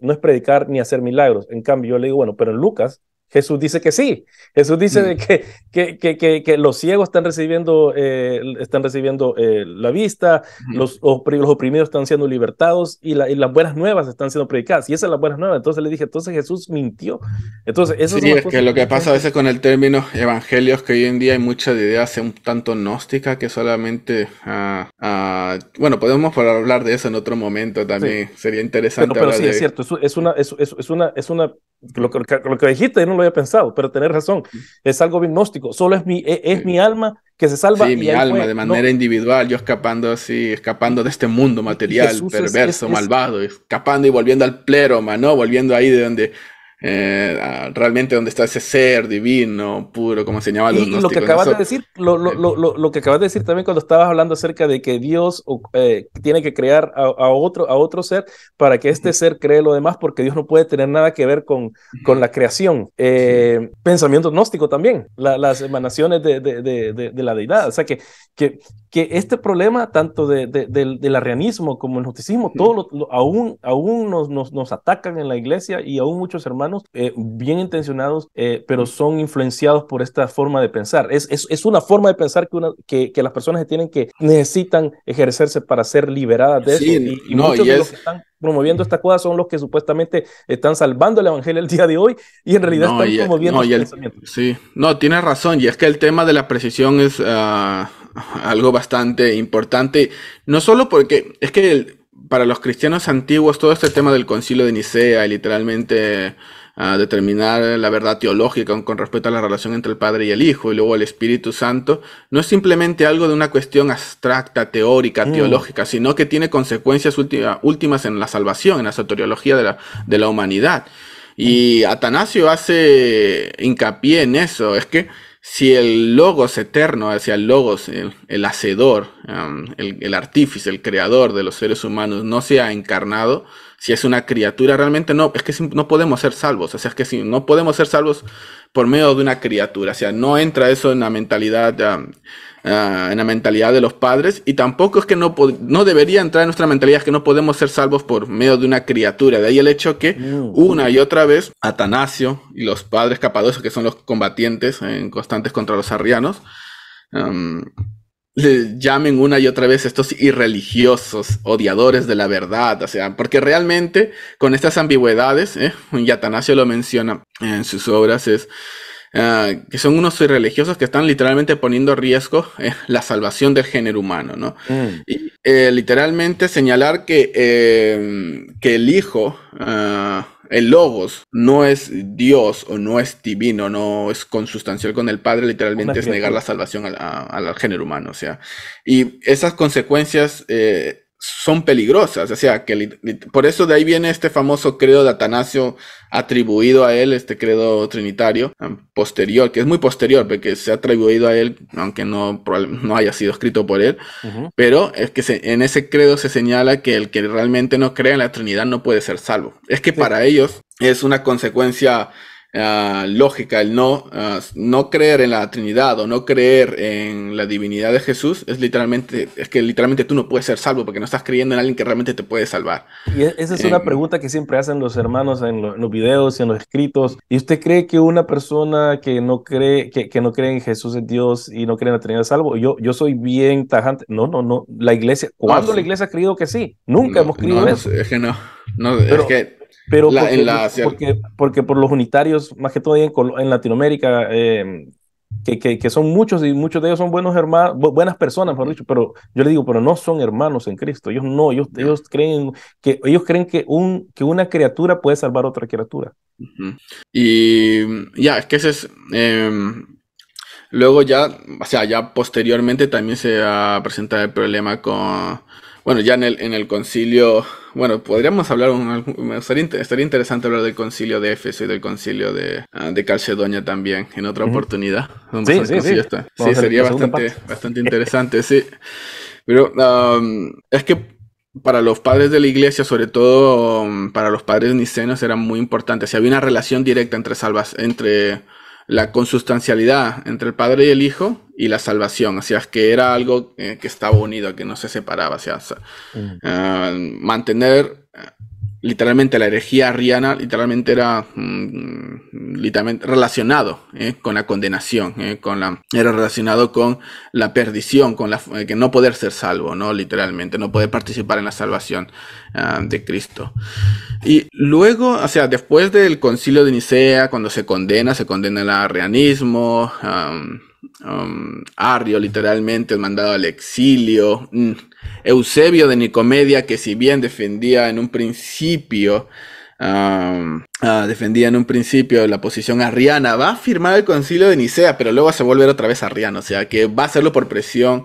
no es predicar ni hacer milagros. En cambio, yo le digo, bueno, pero en Lucas Jesús dice que sí. Jesús dice mm. que, que, que, que, los ciegos están recibiendo, eh, están recibiendo eh, la vista, los, los, oprimidos están siendo libertados y, y, las buenas nuevas están siendo predicadas. Y esas son las buenas nuevas. Entonces le dije, entonces Jesús mintió. Entonces, eso sí, es, que lo que pasa a veces con el término evangelios, que hoy en día hay muchas ideas un tanto gnóstica que solamente, uh, bueno, podemos hablar de eso en otro momento también. Sería interesante. Pero, pero sí, es cierto, es, una, es, es, una, es una, lo que, lo que dijiste, no lo había pensado, pero tener razón, es algo gnóstico, solo es mi, e, es, mi alma que se salva. Sí, mi alma, de manera individual, yo escapando así, escapando de este mundo material, perverso, malvado, escapando y volviendo al pleroma, ¿no? Volviendo ahí de donde eh, realmente donde está ese ser divino, puro, como señalaba los y, lo que acabas de decir, lo, lo, lo, lo, que acabas de decir también cuando estabas hablando acerca de que Dios eh, tiene que crear a, otro, a otro ser para que este ser cree lo demás, porque Dios no puede tener nada que ver con, con la creación. Eh, pensamiento gnóstico también, las emanaciones de, de, de, de, la deidad. O sea que, que, que este problema, tanto de, del arrianismo como el gnosticismo, todo aún, aún nos, nos, nos atacan en la iglesia y aún muchos hermanos eh, bien intencionados, eh, pero son influenciados por esta forma de pensar. Es, es, es una forma de pensar que, una, que, que, las personas tienen que necesitan ejercerse para ser liberadas de eso. Y, muchos de los que están promoviendo esta cosa son los que supuestamente están salvando el evangelio el día de hoy y en realidad están promoviendo no, Sí, no, tienes razón. Y es que el tema de la precisión es ah, algo bastante importante. No solo porque es que para los cristianos antiguos todo este tema del concilio de Nicea y literalmente a determinar la verdad teológica con, respecto a la relación entre el Padre y el Hijo y luego el Espíritu Santo, no es simplemente algo de una cuestión abstracta, teórica, mm. teológica, sino que tiene consecuencias últimas en la salvación, en la soteriología de la, de la humanidad. Y Atanasio hace hincapié en eso, es que si el logos eterno, hacia el logos, el, hacedor, el, el, artífice, el creador de los seres humanos, no se ha encarnado, si es una criatura, realmente no, es que no podemos ser salvos, o sea, es que si no podemos ser salvos por medio de una criatura, o sea, no entra eso en la mentalidad, ah, en la mentalidad de los padres, y tampoco es que no, no debería entrar en nuestra mentalidad que no podemos ser salvos por medio de una criatura, de ahí el hecho que mm. una y otra vez Atanasio y los padres capadocios, que son los combatientes en constantes contra los arrianos, llamen una y otra vez estos irreligiosos, odiadores de la verdad, o sea, porque realmente con estas ambigüedades, ¿eh? y Atanasio lo menciona en sus obras, es ah, que son unos irreligiosos que están literalmente poniendo en riesgo eh, la salvación del género humano, ¿no? Mm. Y eh, literalmente señalar que, eh, que el Hijo... Ah, el logos no es Dios o no es divino, no es consustancial con el Padre, literalmente es negar la salvación al, género humano. O sea, y esas consecuencias eh, son peligrosas. O sea, que por eso de ahí viene este famoso credo de Atanasio atribuido a él, este credo trinitario posterior, que es muy posterior, porque se ha atribuido a él, aunque no, no haya sido escrito por él, pero es que en ese credo se señala que el que realmente no cree en la Trinidad no puede ser salvo. Es que para ellos es una consecuencia Ah, lógica, el no, ah, no creer en la Trinidad o no creer en la divinidad de Jesús, es literalmente, es que literalmente tú no puedes ser salvo porque no estás creyendo en alguien que realmente te puede salvar. Y e, esa es una pregunta que siempre hacen los hermanos en, los videos y en los escritos. ¿Y usted cree que una persona que no cree, que, que, no cree en Jesús es Dios y no cree en la Trinidad es salvo? Yo, yo soy bien tajante. No, no, no. La iglesia, ¿cuándo la iglesia ha creído que sí? Nunca hemos creído eso. Es que no. no es que pero porque, porque, por los unitarios, más que todo en, en Latinoamérica, em, que, que, son muchos y muchos de ellos son buenos hermanos, buenas personas, mejor dicho, pero yo le digo, pero no son hermanos en Cristo. Ellos no, ellos, ellos creen que ellos creen que, un, que una criatura puede salvar a otra criatura. Y ya, es que ese es. Em, luego ya, o sea, ya posteriormente también se ha presentado el problema con bueno, ya en el, en el concilio, bueno, podríamos hablar, un, estaría, interesante hablar del concilio de Éfeso y del concilio de, uh, de Calcedonia también en otra oportunidad. Sí, sí, sí. sí sería bastante, bastante interesante, sí. Pero um, es que para los padres de la iglesia, sobre todo um, para los padres nicenos, era muy importante. Si había una relación directa entre salvas, entre la consustancialidad entre el Padre y el Hijo y la salvación, o sea, que era algo eh, que estaba unido, que no se separaba, o sea, eh, mantener literalmente la herejía arriana literalmente era mm, literalmente relacionado eh, con la condenación, eh, con la, era relacionado con la perdición, con la eh, que no poder ser salvo, no literalmente, no poder participar en la salvación ah, de Cristo. Y luego, o sea, después del concilio de Nicea, cuando se condena, se condena el arrianismo, Arrio literalmente es mandado al exilio. Mm, Eusebio de Nicomedia, que si bien defendía en un principio, ah, defendía en un principio la posición arriana, va a firmar el concilio de Nicea, pero luego se vuelve otra vez arriano, o sea que va a hacerlo por presión.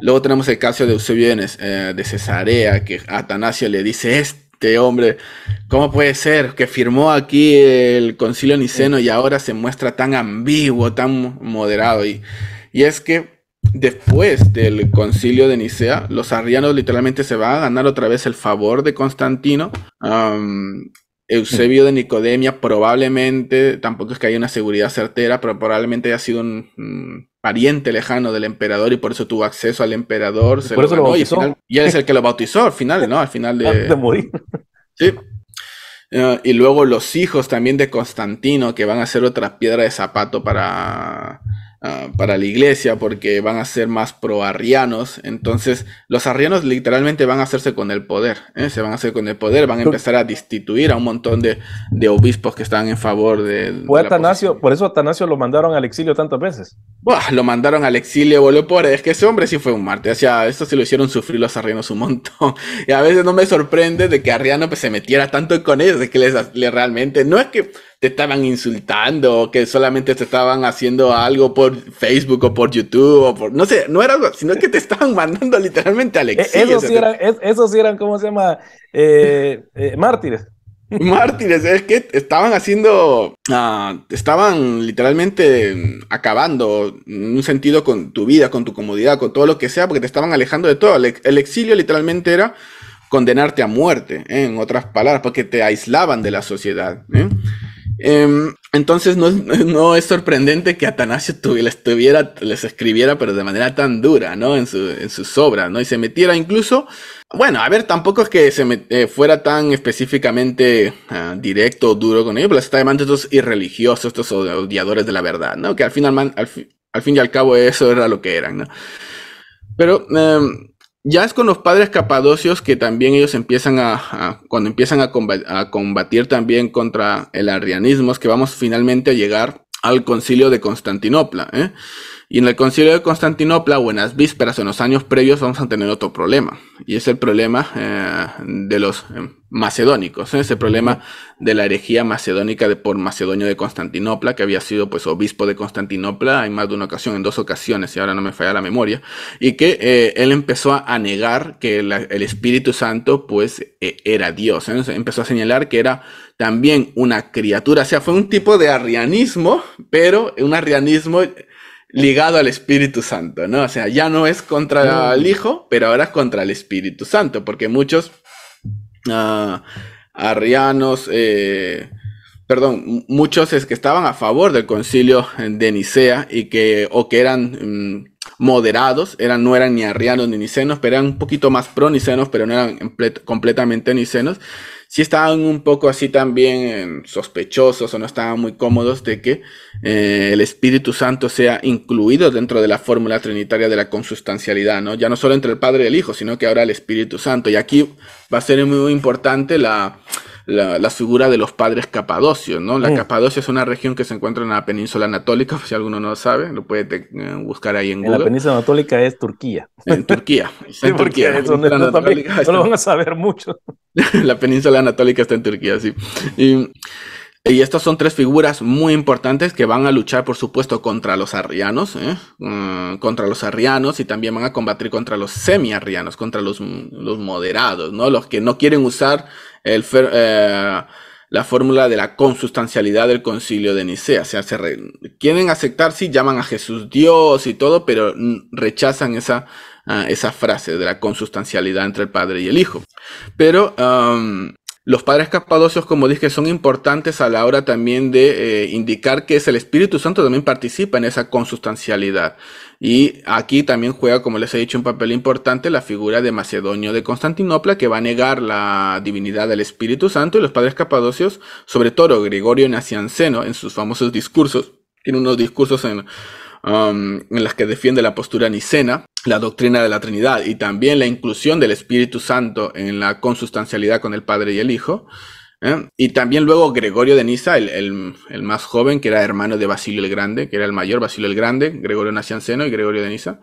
Luego tenemos el caso de Eusebio de, eh, de Cesarea, que Atanasio le dice, este hombre, ¿cómo puede ser que firmó aquí el concilio niceno y ahora se muestra tan ambiguo, tan moderado? Y, y es que después del concilio de Nicea, los arrianos literalmente se van a ganar otra vez el favor de Constantino. Eusebio de Nicodemia probablemente, tampoco es que haya una seguridad certera, pero probablemente haya sido un, pariente lejano del emperador y por eso tuvo acceso al emperador. Se por eso lo, y, él es el que lo bautizó al final, ¿no? Al final de... de morir. Sí. Ah, y luego los hijos también de Constantino, que van a ser otra piedra de zapato para Ah, para la iglesia porque van a ser más pro-arrianos. Entonces, los arrianos literalmente van a hacerse con el poder. ¿eh? Se van a hacer con el poder, van a empezar a destituir a un montón de, obispos que están en favor de. Fue Atanasio, por eso Atanasio lo mandaron al exilio tantas veces. lo mandaron al exilio, boludo, por es que ese hombre sí fue un mártir. O sea, esto se lo hicieron sufrir los arrianos un montón. Y a veces no me sorprende de que Arriano pues, se metiera tanto con ellos, de que les, les realmente. No es que te estaban insultando o que solamente te estaban haciendo algo por Facebook o por YouTube o por, no sé, no era algo, sino que te estaban mandando literalmente al e-, exilio. Esos sí eran, esos eran, ¿cómo se llama? Eh, eh, mártires. Mártires, es que estaban haciendo, uh, estaban literalmente acabando en un sentido con tu vida, con tu comodidad, con todo lo que sea, porque te estaban alejando de todo. El, exilio literalmente era condenarte a muerte, ¿eh? en otras palabras, porque te aislaban de la sociedad. ¿eh? Em, entonces no, es sorprendente que Atanasio les, tuviera, les escribiera, pero de manera tan dura, ¿no? En, sus obras, ¿no? Y se metiera incluso, bueno, a ver, tampoco es que se eh, fuera tan específicamente ah, directo o duro con ellos, pero está llamando estos irreligiosos, estos odiadores de la verdad, ¿no? Que al, final, al, fin y al cabo eso era lo que eran, ¿no? Pero em, ya es con los padres capadocios que también ellos empiezan a, cuando empiezan a combatir, también contra el arrianismo, es que vamos finalmente a llegar al concilio de Constantinopla. ¿eh? Y en el concilio de Constantinopla o en las vísperas o en los años previos vamos a tener otro problema. Y es el problema eh, de los eh, macedónicos. ¿eh? Ese problema de la herejía macedónica de por Macedonio de Constantinopla, que había sido pues obispo de Constantinopla en más de una ocasión, en dos ocasiones, y ahora no me falla la memoria. Y que él empezó a negar que el Espíritu Santo pues era Dios. Empezó a señalar que era también una criatura. O sea, fue un tipo de arrianismo, pero un arrianismo ligado al Espíritu Santo, ¿no? O sea, ya no es contra el Hijo, pero ahora es contra el Espíritu Santo, porque muchos uh, arrianos, eh, perdón, muchos es que estaban a favor del concilio de Nicea y que, o que eran mm, moderados, eran, no eran ni arrianos ni nicenos, pero eran un poquito más pro-nicenos, pero no eran completamente nicenos sí estaban un poco así también sospechosos o no estaban muy cómodos de que eh, el Espíritu Santo sea incluido dentro de la fórmula trinitaria de la consustancialidad, ¿no? Ya no solo entre el Padre y el Hijo, sino que ahora el Espíritu Santo. Y aquí va a ser muy importante la, la, figura de los padres capadocios, ¿no? La mm. Capadocia es una región que se encuentra en la península anatólica, si alguno no lo sabe, lo puede eh, buscar ahí en Google. la península anatólica es Turquía. En Turquía. en Turquía. no, lo van a saber mucho. la península anatólica está en Turquía, sí. Y, y estas son tres figuras muy importantes que van a luchar, por supuesto, contra los arrianos, ¿eh? mm, contra los arrianos y también van a combatir contra los semi-arrianos, contra los, moderados, ¿no? Los que no quieren usar eh, la fórmula de la consustancialidad del concilio de Nicea. Se quieren aceptar, sí, llaman a Jesús Dios y todo, pero rechazan ah, esa frase de la consustancialidad entre el Padre y el Hijo. Pero los padres capadocios, como dije, son importantes a la hora también de eh, indicar que es el Espíritu Santo también participa en esa consustancialidad. Y aquí también juega, como les he dicho, un papel importante la figura de Macedonio de Constantinopla, que va a negar la divinidad del Espíritu Santo, y los padres capadocios, sobre todo Gregorio Nacianceno, en sus famosos discursos, tiene unos discursos en, um, en las que defiende la postura nicena, la doctrina de la Trinidad y también la inclusión del Espíritu Santo en la consustancialidad con el Padre y el Hijo. ¿eh? Y también luego Gregorio de Niza, el, más joven, que era hermano de Basilio el Grande, que era el mayor, Basilio el Grande, Gregorio Nacianceno y Gregorio de Niza.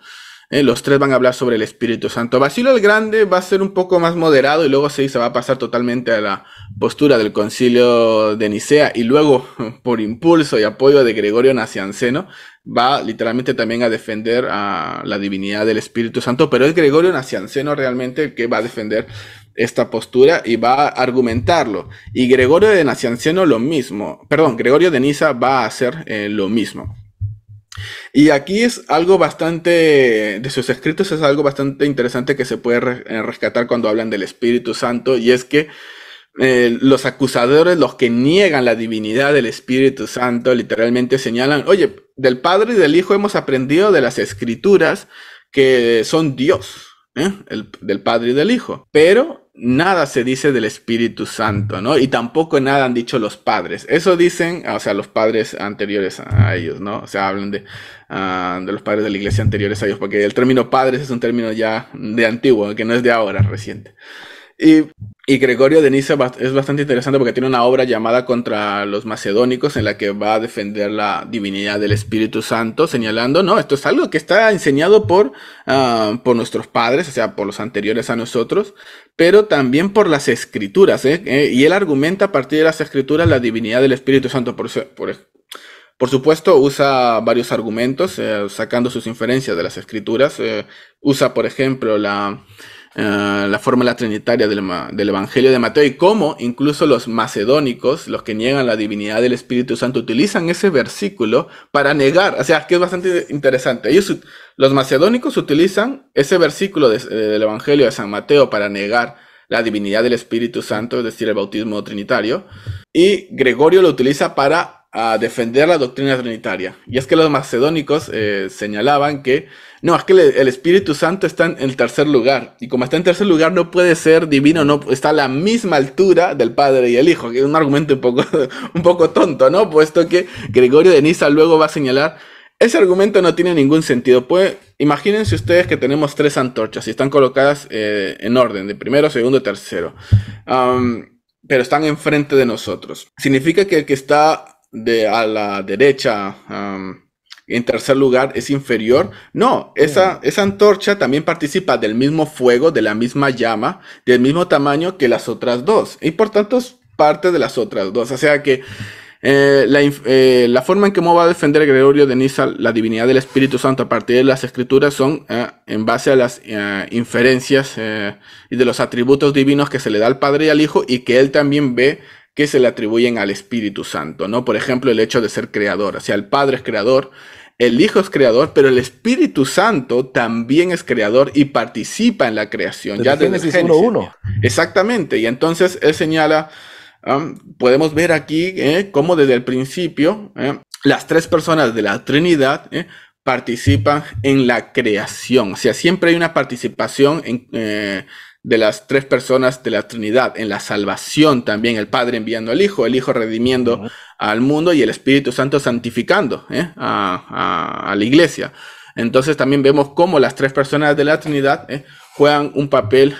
¿Eh? los tres van a hablar sobre el Espíritu Santo. Basilio el Grande va a ser un poco más moderado y luego se, se va a pasar totalmente a la postura del concilio de Nicea y luego, por impulso y apoyo de Gregorio Nacianceno, va literalmente también a defender a la divinidad del Espíritu Santo, pero es Gregorio Nacianceno realmente el que va a defender esta postura y va a argumentarlo. Y Gregorio de Nacianceno lo mismo, perdón, Gregorio de Niza va a hacer eh, lo mismo. Y aquí es algo bastante, de sus escritos es algo bastante interesante que se puede eh, rescatar cuando hablan del Espíritu Santo, y es que eh, los acusadores, los que niegan la divinidad del Espíritu Santo, literalmente señalan, oye, del Padre y del Hijo hemos aprendido de las escrituras que son Dios, del Padre y del Hijo, pero nada se dice del Espíritu Santo, ¿no? Y tampoco nada han dicho los padres. Eso dicen, o sea, los padres anteriores a ellos, ¿no? O sea, hablan de, ah, de los padres de la iglesia anteriores a ellos, porque el término padres es un término ya de antiguo, que no es de ahora, reciente. Y, y, Gregorio de Niza es bastante interesante porque tiene una obra llamada Contra los Macedónicos en la que va a defender la divinidad del Espíritu Santo, señalando, no, esto es algo que está enseñado por, uh, por nuestros padres, o sea, por los anteriores a nosotros, pero también por las escrituras. ¿eh? Eh, y él argumenta a partir de las escrituras la divinidad del Espíritu Santo. Por, por, supuesto, usa varios argumentos, eh, sacando sus inferencias de las escrituras. usa, por ejemplo, la eh, la fórmula trinitaria del, Evangelio de Mateo y cómo incluso los macedónicos, los que niegan la divinidad del Espíritu Santo, utilizan ese versículo para negar, o sea, que es bastante interesante. Ellos, los macedónicos utilizan ese versículo del Evangelio de San Mateo para negar la divinidad del Espíritu Santo, es decir, el bautismo trinitario, y Gregorio lo utiliza para defender la doctrina trinitaria. Y es que los macedónicos eh, señalaban que no, es que el, Espíritu Santo está en el tercer lugar. Y como está en tercer lugar, no puede ser divino, no está a la misma altura del Padre y el Hijo, que es un argumento un poco, un poco tonto, ¿no? Puesto que Gregorio de Niza luego va a señalar ese argumento no tiene ningún sentido. Pues, imagínense ustedes que tenemos tres antorchas y están colocadas eh, en orden, de primero, segundo tercero. pero están enfrente de nosotros. ¿Significa que el que está de, a la derecha en tercer lugar es inferior? No, esa, esa antorcha también participa del mismo fuego, de la misma llama, del mismo tamaño que las otras dos. Y por tanto es parte de las otras dos. O sea que eh, eh, la, forma en que va a defender Gregorio de Niza la divinidad del Espíritu Santo a partir de las escrituras son eh, en base a las inferencias y de los atributos divinos que se le da al Padre y al Hijo y que él también ve que se le atribuyen al Espíritu Santo, ¿no? Por ejemplo, el hecho de ser creador, o sea, el Padre es creador, el Hijo es creador, pero el Espíritu Santo también es creador y participa en la creación. ya Génesis 1.1. Exactamente, y entonces él señala podemos ver aquí eh, cómo desde el principio eh, las tres personas de la Trinidad eh, participan en la creación. O sea, siempre hay una participación de las tres personas de la Trinidad, en la salvación también, el Padre enviando al Hijo, el Hijo redimiendo al mundo y el Espíritu Santo santificando a, la iglesia. Entonces también vemos cómo las tres personas de la Trinidad juegan un papel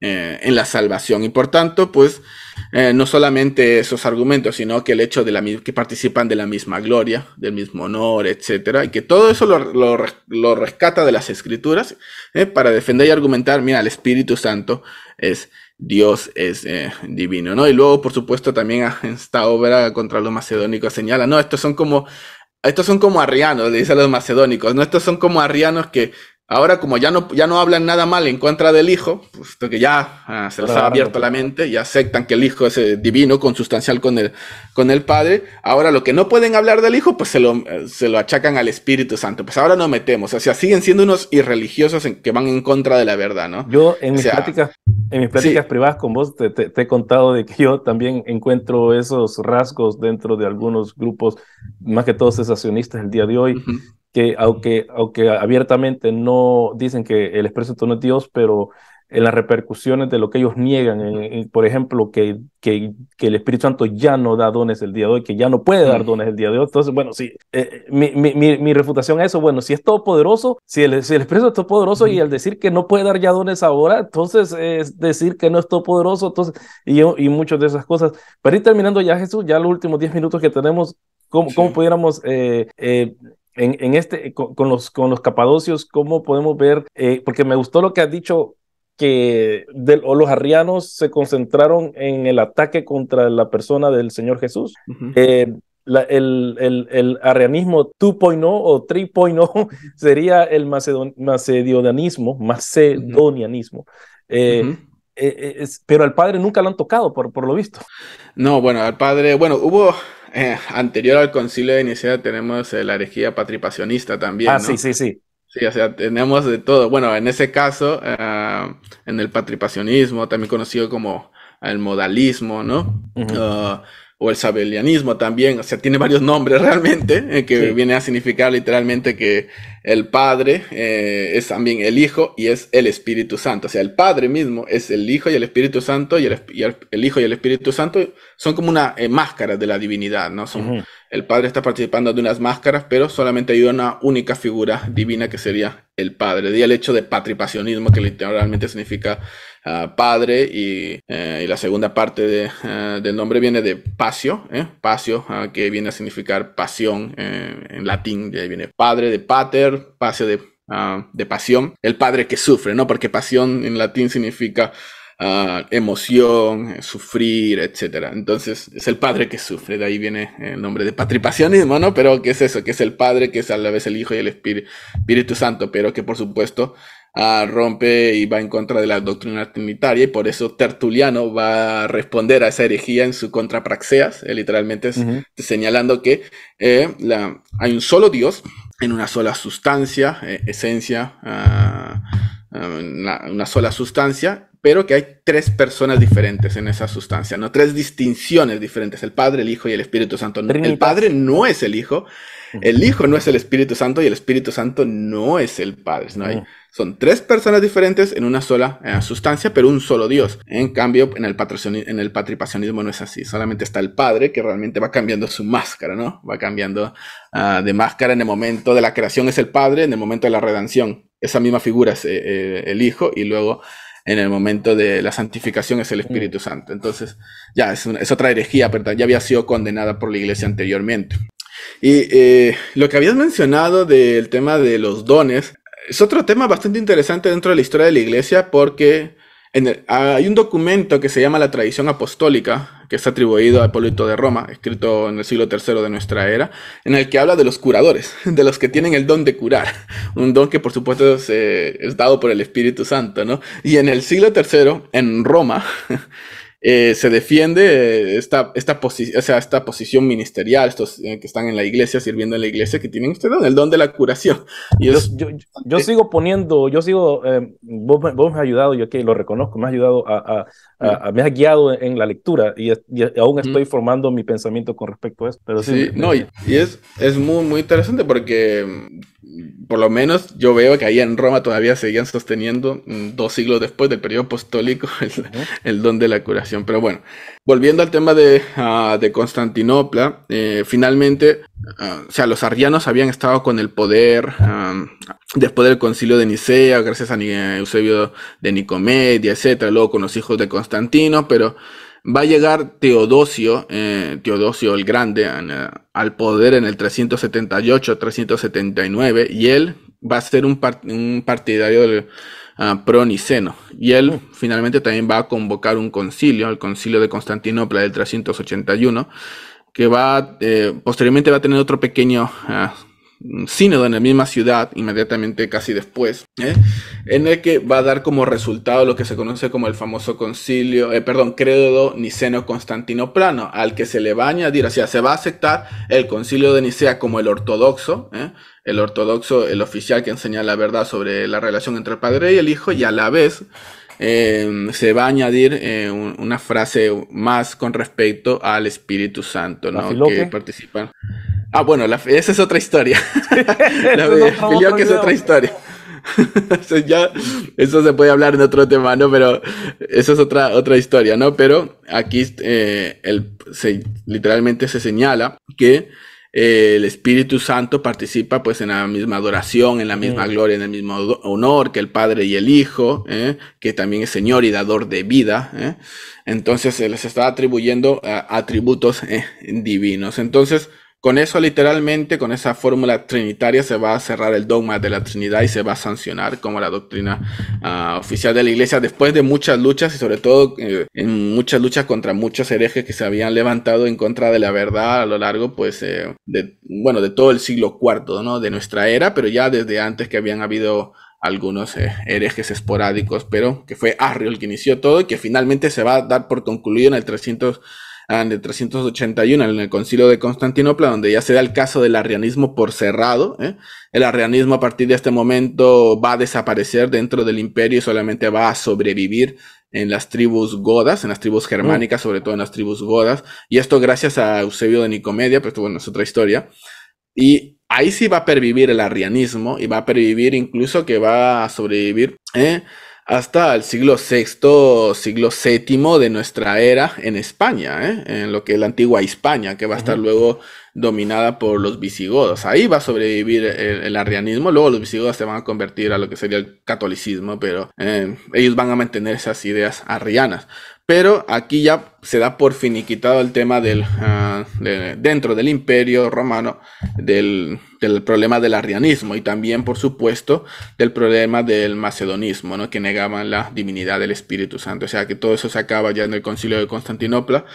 en la salvación. Y por tanto, pues eh, no solamente esos argumentos, sino que el hecho de la, que participan de la misma gloria, del mismo honor, etcétera, y que todo eso lo, rescata de las escrituras eh, para defender y argumentar, mira, el Espíritu Santo es Dios, es eh, divino, ¿no? Y luego, por supuesto, también esta obra contra los macedónicos señala, no, estos son como, estos son como arrianos, le dice a los macedónicos, no, estos son como arrianos que Ahora, como ya no, ya no hablan nada mal en contra del Hijo, puesto que ya ah, se les ha abierto la mente y aceptan que el Hijo es eh, divino, consustancial con el, con el Padre, ahora lo que no pueden hablar del Hijo, pues se lo, eh, se lo achacan al Espíritu Santo. Pues ahora no metemos, o sea, siguen siendo unos irreligiosos que van en contra de la verdad, ¿no? Yo en mis pláticas, en mis pláticas privadas con vos te, te, he contado de que yo también encuentro esos rasgos dentro de algunos grupos, más que todos cesacionistas el día de hoy que aunque, aunque abiertamente no dicen que el Espíritu Santo no es Dios, pero en las repercusiones de lo que ellos niegan, por ejemplo, que, que, que, el Espíritu Santo ya no da dones el día de hoy, que ya no puede dar dones el día de hoy. Entonces, bueno, sí, eh, mi, mi, mi, refutación a eso, bueno, si es todopoderoso, si el, si el Espíritu es todopoderoso y al decir que no puede dar ya dones ahora, entonces es decir que no es todopoderoso, entonces, y, y muchas de esas cosas. Para ir terminando ya, Jesús, ya los últimos 10 minutos que tenemos, ¿cómo, cómo pudiéramos eh, eh, en, este, con, los, con los capadocios, cómo podemos ver, eh, porque me gustó lo que has dicho, que los arrianos se concentraron en el ataque contra la persona del Señor Jesús. Eh, el, el, el, arrianismo 2.0 o 3.0 sería el macedon, macedonianismo, macedonianismo. Eh, pero al padre nunca lo han tocado, por, por lo visto. No, bueno, al padre, bueno, hubo eh, anterior al concilio de Nicea tenemos la herejía patripacionista también. Ah, sí, sí, sí. Sí, o sea, tenemos de todo. Bueno, en ese caso, eh, en el patripacionismo, también conocido como el modalismo, ¿no? O el sabelianismo también, o sea, tiene varios nombres realmente, eh, que viene a significar literalmente que el Padre eh, es también el Hijo y es el Espíritu Santo, o sea, el Padre mismo es el Hijo y el Espíritu Santo y el, el, Hijo y el Espíritu Santo son como una eh, máscara de la divinidad, ¿no? Son, El Padre está participando de unas máscaras, pero solamente hay una única figura divina que sería el Padre. De el hecho de patripacionismo, que literalmente significa padre eh, y, la segunda parte eh, del nombre viene de pasio, ¿eh? ah, que viene a significar pasión en latín, de ahí viene padre de pater, pasio de, ah, de pasión, el padre que sufre, ¿no? Porque pasión en latín significa ah, emoción, sufrir, etc. Entonces es el padre que sufre, de ahí viene el nombre de patripacionismo, ¿no? Pero ¿qué es eso? Que es el padre, que es a la vez el Hijo y el Espíritu Santo, pero que por supuesto rompe y va en contra de la doctrina trinitaria y por eso Tertuliano va a responder a esa herejía en su contrapraxeas, eh, literalmente señalando que eh, la, hay un solo Dios en una sola sustancia, eh, esencia, ah, ah, una, sola sustancia, pero que hay tres personas diferentes en esa sustancia, ¿no? Tres distinciones diferentes, el Padre, el Hijo y el Espíritu Santo. El Padre no es el Hijo, el Hijo no es el Espíritu Santo y el Espíritu Santo no es el Padre. ¿no? Hay, son tres personas diferentes en una sola eh, sustancia, pero un solo Dios. En cambio, en el, en el patripacionismo no es así. Solamente está el Padre que realmente va cambiando su máscara, ¿no? Va cambiando ah, de máscara en el momento de la creación es el Padre, en el momento de la redención esa misma figura es eh, eh, el Hijo y luego en el momento de la santificación es el Espíritu Santo. Entonces, ya es, es otra herejía, pero ya había sido condenada por la iglesia anteriormente. Y eh, lo que habías mencionado del tema de los dones es otro tema bastante interesante dentro de la historia de la iglesia porque hay un documento que se llama la tradición apostólica, que está atribuido a Hipólito de Roma, escrito en el siglo III de nuestra era, en el que habla de los curadores, de los que tienen el don de curar, un don que por supuesto es, es dado por el Espíritu Santo, ¿no? Y en el siglo III, en Roma, eh, se defiende esta, esta, o sea, esta posición ministerial, estos eh, que están en la iglesia, sirviendo en la iglesia, que tienen este don, el don de la curación. Y yo, yo, sigo poniendo, yo sigo, eh, vos, vos, me has ayudado, yo que lo reconozco, me has ayudado a, a, me has guiado en la lectura y, aún estoy formando mi pensamiento con respecto a esto. Pero sí, no, y, es, es muy, muy interesante porque por lo menos yo veo que ahí en Roma todavía seguían sosteniendo mm, dos siglos después del periodo apostólico el, don de la curación. Pero bueno, volviendo al tema de, ah, Constantinopla, eh, finalmente, ah, o sea, los arrianos habían estado con el poder ah, después del concilio de Nicea, gracias a Eusebio de Nicomedia, etcétera, luego con los hijos de Constantino, pero va a llegar Teodosio, eh, Teodosio el Grande, eh, al poder en el 378-379 y él va a ser un, partidario del uh, proniceno. Y él mm. finalmente también va a convocar un concilio, el concilio de Constantinopla del 381, que va, eh, posteriormente va a tener otro pequeño ah, sínodo en la misma ciudad, inmediatamente casi después, ¿eh? en el que va a dar como resultado lo que se conoce como el famoso concilio, eh, perdón, credo niceno-constantinoplano, al que se le va a añadir, o sea, se va a aceptar el concilio de Nicea como el ortodoxo, ¿eh? el ortodoxo, el oficial que enseña la verdad sobre la relación entre el padre y el hijo, y a la vez se va a añadir una frase más con respecto al Espíritu Santo, ¿no? Que participan. Ah, bueno, esa es otra historia. la de es otra historia. ya, eso se puede hablar en otro tema, ¿no? Pero eso es otra, otra historia, ¿no? Pero aquí eh, el, literalmente se señala que eh, el Espíritu Santo participa pues en la misma adoración, en la misma gloria, en el mismo honor que el Padre y el Hijo, ¿eh? que también es Señor y dador de vida. Entonces se les está atribuyendo atributos divinos. Entonces, con eso literalmente, con esa fórmula trinitaria, se va a cerrar el dogma de la Trinidad y se va a sancionar como la doctrina ah, oficial de la Iglesia después de muchas luchas y sobre todo eh, en muchas luchas contra muchos herejes que se habían levantado en contra de la verdad a lo largo, pues, eh, de, bueno, de todo el siglo IV, ¿no? De nuestra era, pero ya desde antes que habían habido algunos eh, herejes esporádicos, pero que fue Arrio el que inició todo y que finalmente se va a dar por concluido en el 300 de 381 en el concilio de Constantinopla, donde ya se da el caso del arrianismo por cerrado. ¿eh? El arrianismo a partir de este momento va a desaparecer dentro del imperio y solamente va a sobrevivir en las tribus godas, en las tribus germánicas, sobre todo en las tribus godas. Y esto gracias a Eusebio de Nicomedia, pero esto bueno, es otra historia. Y ahí sí va a pervivir el arrianismo y va a pervivir incluso que va a sobrevivir. ¿eh? Hasta el siglo VI, siglo VII de nuestra era en España, ¿eh? en lo que es la antigua España, que va a estar luego dominada por los visigodos. Ahí va a sobrevivir el, arrianismo, luego los visigodos se van a convertir a lo que sería el catolicismo, pero eh, ellos van a mantener esas ideas arrianas. Pero aquí ya se da por finiquitado el tema del, ah, dentro del imperio romano del, problema del arrianismo y también, por supuesto, del problema del macedonismo, ¿no? que negaban la divinidad del Espíritu Santo. O sea que todo eso se acaba ya en el concilio de Constantinopla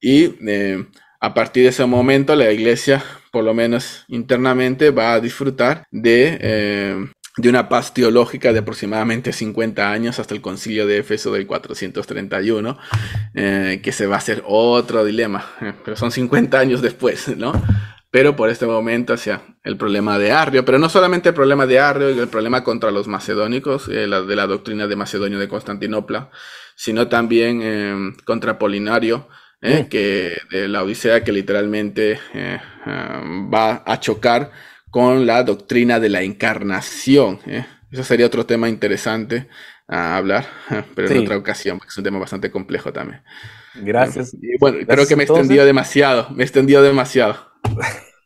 y eh, a partir de ese momento la iglesia, por lo menos internamente, va a disfrutar de eh, de una paz teológica de aproximadamente 50 años hasta el concilio de Éfeso del 431, eh, que se va a hacer otro dilema, eh, pero son 50 años después, ¿no? pero por este momento hacia el problema de Arrio, pero no solamente el problema de Arrio y el problema contra los macedónicos, eh, la, de la doctrina de Macedonio de Constantinopla, sino también contra Polinario, mm. que de la Odisea, que literalmente va a chocar con la doctrina de la encarnación. Eso sería otro tema interesante a hablar, pero en otra ocasión, porque es un tema bastante complejo también. Gracias. bueno, creo que me he extendido demasiado, me he extendido demasiado.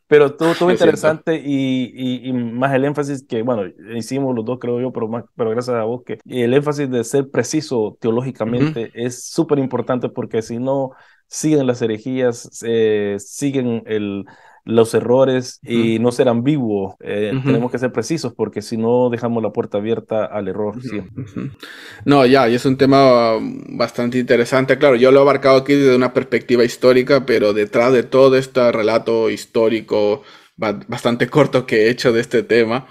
Pero todo, todo interesante y, y, más el énfasis que, bueno, hicimos los dos, creo yo, pero, más, pero gracias a vos, que el énfasis de ser preciso teológicamente es súper importante porque si no siguen las herejías, eh, siguen el, los errores y no ser ambiguo. Eh, tenemos que ser precisos porque si no dejamos la puerta abierta al error No, ya, y es un tema bastante interesante. Claro, yo lo he abarcado aquí desde una perspectiva histórica, pero detrás de todo este relato histórico bastante corto que he hecho de este tema,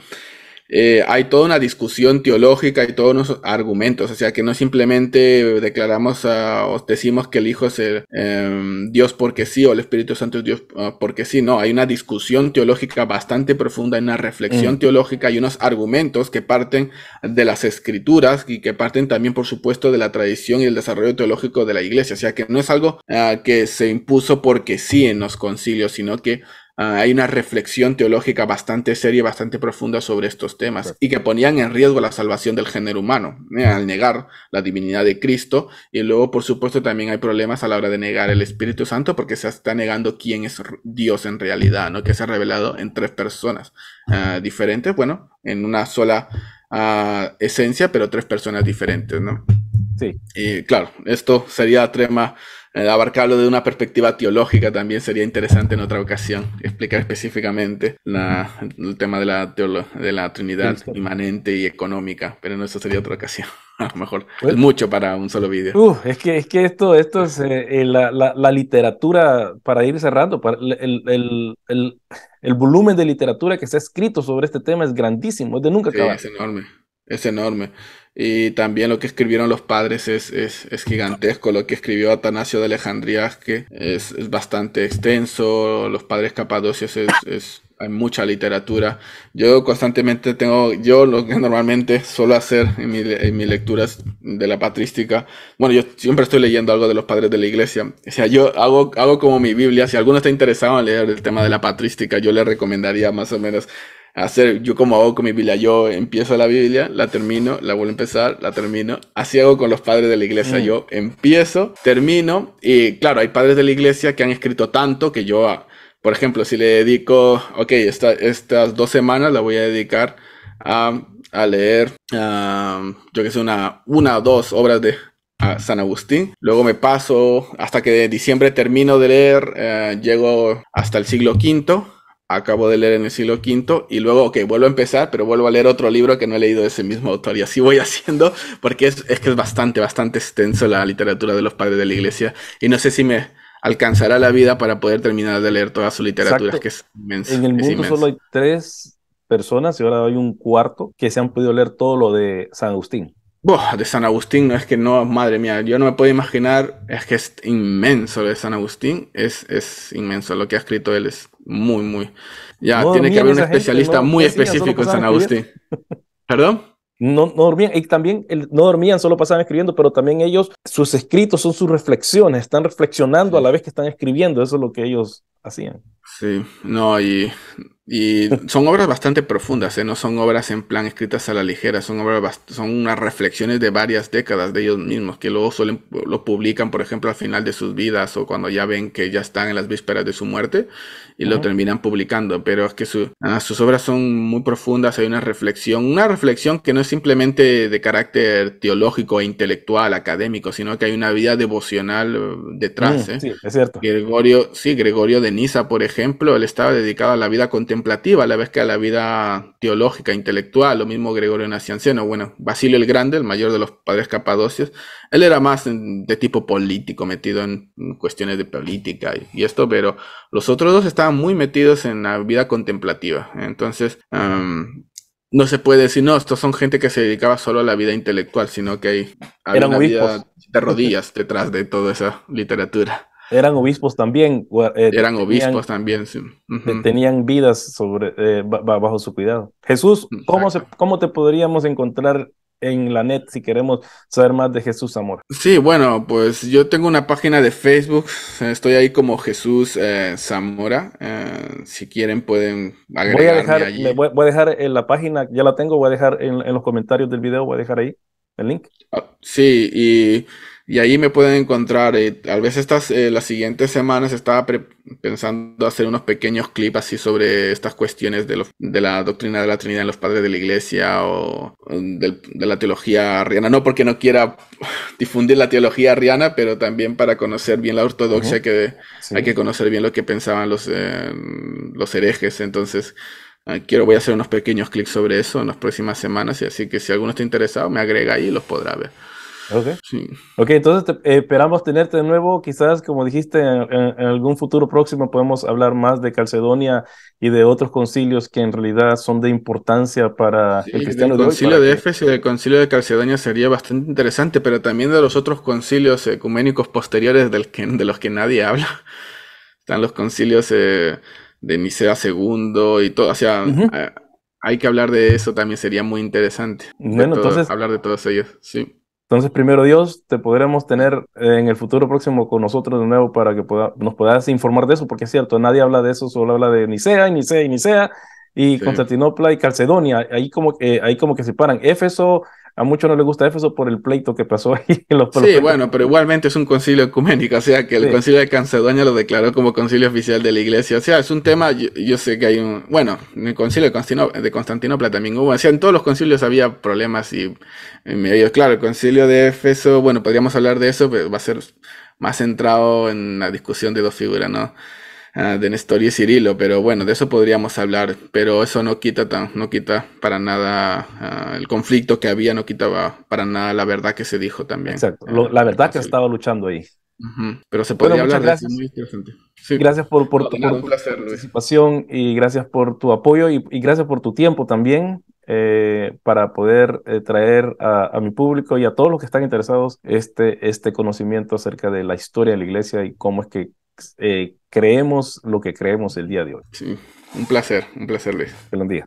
eh, hay toda una discusión teológica y todos unos argumentos, o sea que no simplemente declaramos o decimos que el Hijo es em, Dios porque sí o el Espíritu Santo es Dios ah, porque sí, no, hay una discusión teológica bastante profunda, hay una reflexión mm. teológica y unos argumentos que parten de las escrituras y que parten también, por supuesto, de la tradición y el desarrollo teológico de la iglesia, o sea que no es algo ah, que se impuso porque sí en los concilios, sino que Ah, hay una reflexión teológica bastante seria, bastante profunda sobre estos temas y que ponían en riesgo la salvación del género humano ¿eh? al negar la divinidad de Cristo. Y luego, por supuesto, también hay problemas a la hora de negar el Espíritu Santo porque se está negando quién es Dios en realidad, ¿no? que se ha revelado en tres personas ah, diferentes, bueno, en una sola ah, esencia, pero tres personas diferentes. ¿no? Sí. Y claro, esto sería tema eh, abarcarlo de una perspectiva teológica también sería interesante en otra ocasión, explicar específicamente el tema de la, de la Trinidad inmanente y económica, pero no, eso sería otra ocasión. A lo mejor es mucho para un solo vídeo. Uh, es, que, es que esto, esto es eh, eh, la, la, literatura, para ir cerrando, para el, el, el, el, volumen de literatura que se ha escrito sobre este tema es grandísimo, es de nunca acabar. Es enorme, es enorme. Y también lo que escribieron los padres es, es, es gigantesco. Lo que escribió Atanasio de Alejandría es, es bastante extenso. Los padres capadocios es, es, hay mucha literatura. Yo constantemente tengo, yo lo que normalmente suelo hacer en, mi, en mis lecturas de la patrística, bueno, yo siempre estoy leyendo algo de los padres de la iglesia. O sea, yo hago, hago como mi Biblia. Si alguno está interesado en leer el tema de la patrística, yo le recomendaría más o menos hacer, yo como hago con mi Biblia, yo empiezo la Biblia, la termino, la vuelvo a empezar, la termino. Así hago con los padres de la iglesia. Mm. Yo empiezo, termino, y claro, hay padres de la iglesia que han escrito tanto que yo, por ejemplo, si le dedico, ok, estas dos semanas la voy a dedicar a, leer, yo que sé, una, una o dos obras de San Agustín. Luego me paso hasta que de diciembre termino de leer, eh, llego hasta el siglo V acabo de leer en el siglo V y luego, ok, vuelvo a empezar, pero vuelvo a leer otro libro que no he leído de ese mismo autor y así voy haciendo porque es que es bastante, bastante extenso la literatura de los padres de la iglesia y no sé si me alcanzará la vida para poder terminar de leer toda su literatura, que es inmensa. En el mundo solo hay tres personas y ahora hay un cuarto que se han podido leer todo lo de San Agustín. de San Agustín, es que no, madre mía, yo no me puedo imaginar, es que es inmenso lo de San Agustín, es, es inmenso, lo que ha escrito él es muy, muy. Ya, tiene que haber un especialista muy específico en San Agustín. ¿Perdón? No, no, dormían, y también no dormían, solo pasaban escribiendo, pero también ellos, sus escritos son sus reflexiones, están reflexionando a la vez que están escribiendo, eso es lo que ellos hacían. Sí, no, y y son obras bastante profundas, ¿eh? no son obras en plan escritas a la ligera, son obras son unas reflexiones de varias décadas de ellos mismos, que luego suelen lo publican, por ejemplo, al final de sus vidas o cuando ya ven que ya están en las vísperas de su muerte y lo terminan publicando. Pero es que ah, sus obras son muy profundas, hay una reflexión, una reflexión que no es simplemente de carácter teológico e intelectual, académico, sino que hay una vida devocional eh, detrás. Mm, ¿eh? Sí, es cierto. Gregorio, sí, Gregorio de Niza, por ejemplo, él estaba dedicado a la vida contemporánea contemplativa, a la vez que a la vida teológica, intelectual, lo mismo Gregorio Nacianceno, bueno, Basilio el Grande, el mayor de los padres capadocios, él era más de tipo político, metido en cuestiones de política y, esto, pero los otros dos estaban muy metidos en la vida contemplativa, entonces... no se puede decir, no, estos son gente que se dedicaba solo a la vida intelectual, sino que hay, una vida de rodillas detrás de toda esa literatura. Eran obispos también. Eh, eran obispos también, sí. Tenían vidas sobre, eh, bajo su cuidado. Jesús, ¿cómo, se, ¿cómo te podríamos encontrar en la net si queremos saber más de Jesús Zamora? Sí, bueno, pues yo tengo una página de Facebook, estoy ahí como Jesús eh, Zamora, si quieren pueden agregarme voy a dejar, allí. Voy, a dejar en la página, ya la tengo, voy a dejar en, en los comentarios del video, voy a dejar ahí el link. Ah, sí, y y ahí me pueden encontrar. Eh, tal vez estas, eh, las siguientes semanas estaba pensando hacer unos pequeños clips así sobre estas cuestiones de, de, la doctrina de la Trinidad en los padres de la iglesia o de, la teología arriana. No porque no quiera difundir la teología arriana, pero también para conocer bien la ortodoxia, que hay que conocer bien lo que pensaban los, eh, los herejes. Entonces, ah, quiero, voy a hacer unos pequeños clips sobre eso en las próximas semanas. Y así que si alguno está interesado, me agrega ahí y los podrá ver. Ok. Sí. Ok, entonces eh, esperamos tenerte de nuevo. Quizás, como dijiste, en, algún futuro próximo podemos hablar más de Calcedonia y de otros concilios que en realidad son de importancia para el cristiano. El concilio de, Éfeso y el concilio de Calcedonia sería bastante interesante, pero también de los otros concilios ecuménicos posteriores del que, de los que nadie habla. Están los concilios eh, de Nicea II y todo. O sea, eh, hay que hablar de eso también, sería muy interesante. Bueno, entonces. Hablar de todos ellos, sí. Entonces, primero Dios, te podremos tener en el futuro próximo con nosotros de nuevo para que nos puedas informar de eso, porque es cierto, nadie habla de eso, solo habla de Nicea y Nicea y Nicea y Constantinopla y Calcedonia. Ahí como, ahí como que se paran. Éfeso, a muchos no les gusta Éfeso por el pleito que pasó ahí en los Sí, bueno, pero igualmente es un concilio ecuménico, o sea que el concilio de Calcedonia lo declaró como concilio oficial de la iglesia. O sea, es un tema, yo, sé que hay un, bueno, en el concilio de Constantinopla, también hubo, o sea, en todos los concilios había problemas y en medio, claro, el concilio de Éfeso, bueno, podríamos hablar de eso, pero va a ser más centrado en la discusión de dos figuras, ¿no? Ah, de Nestor y Cirilo, pero bueno, de eso podríamos hablar, pero eso no quita, tan, no quita para nada ah, el conflicto que había, no quitaba para nada la verdad que se dijo también. Exacto, la verdad que estaba luchando ahí. Pero se podría hablar gracias. de eso, muy interesante. Gracias por, por, tu, participación y gracias por tu apoyo y, gracias por tu tiempo también. Eh, para poder eh, traer a, mi público y a todos los que están interesados este, este conocimiento acerca de la historia de la iglesia y cómo es que eh, creemos lo que creemos el día de hoy. Sí, un placer, un placer, Luis. Buen día.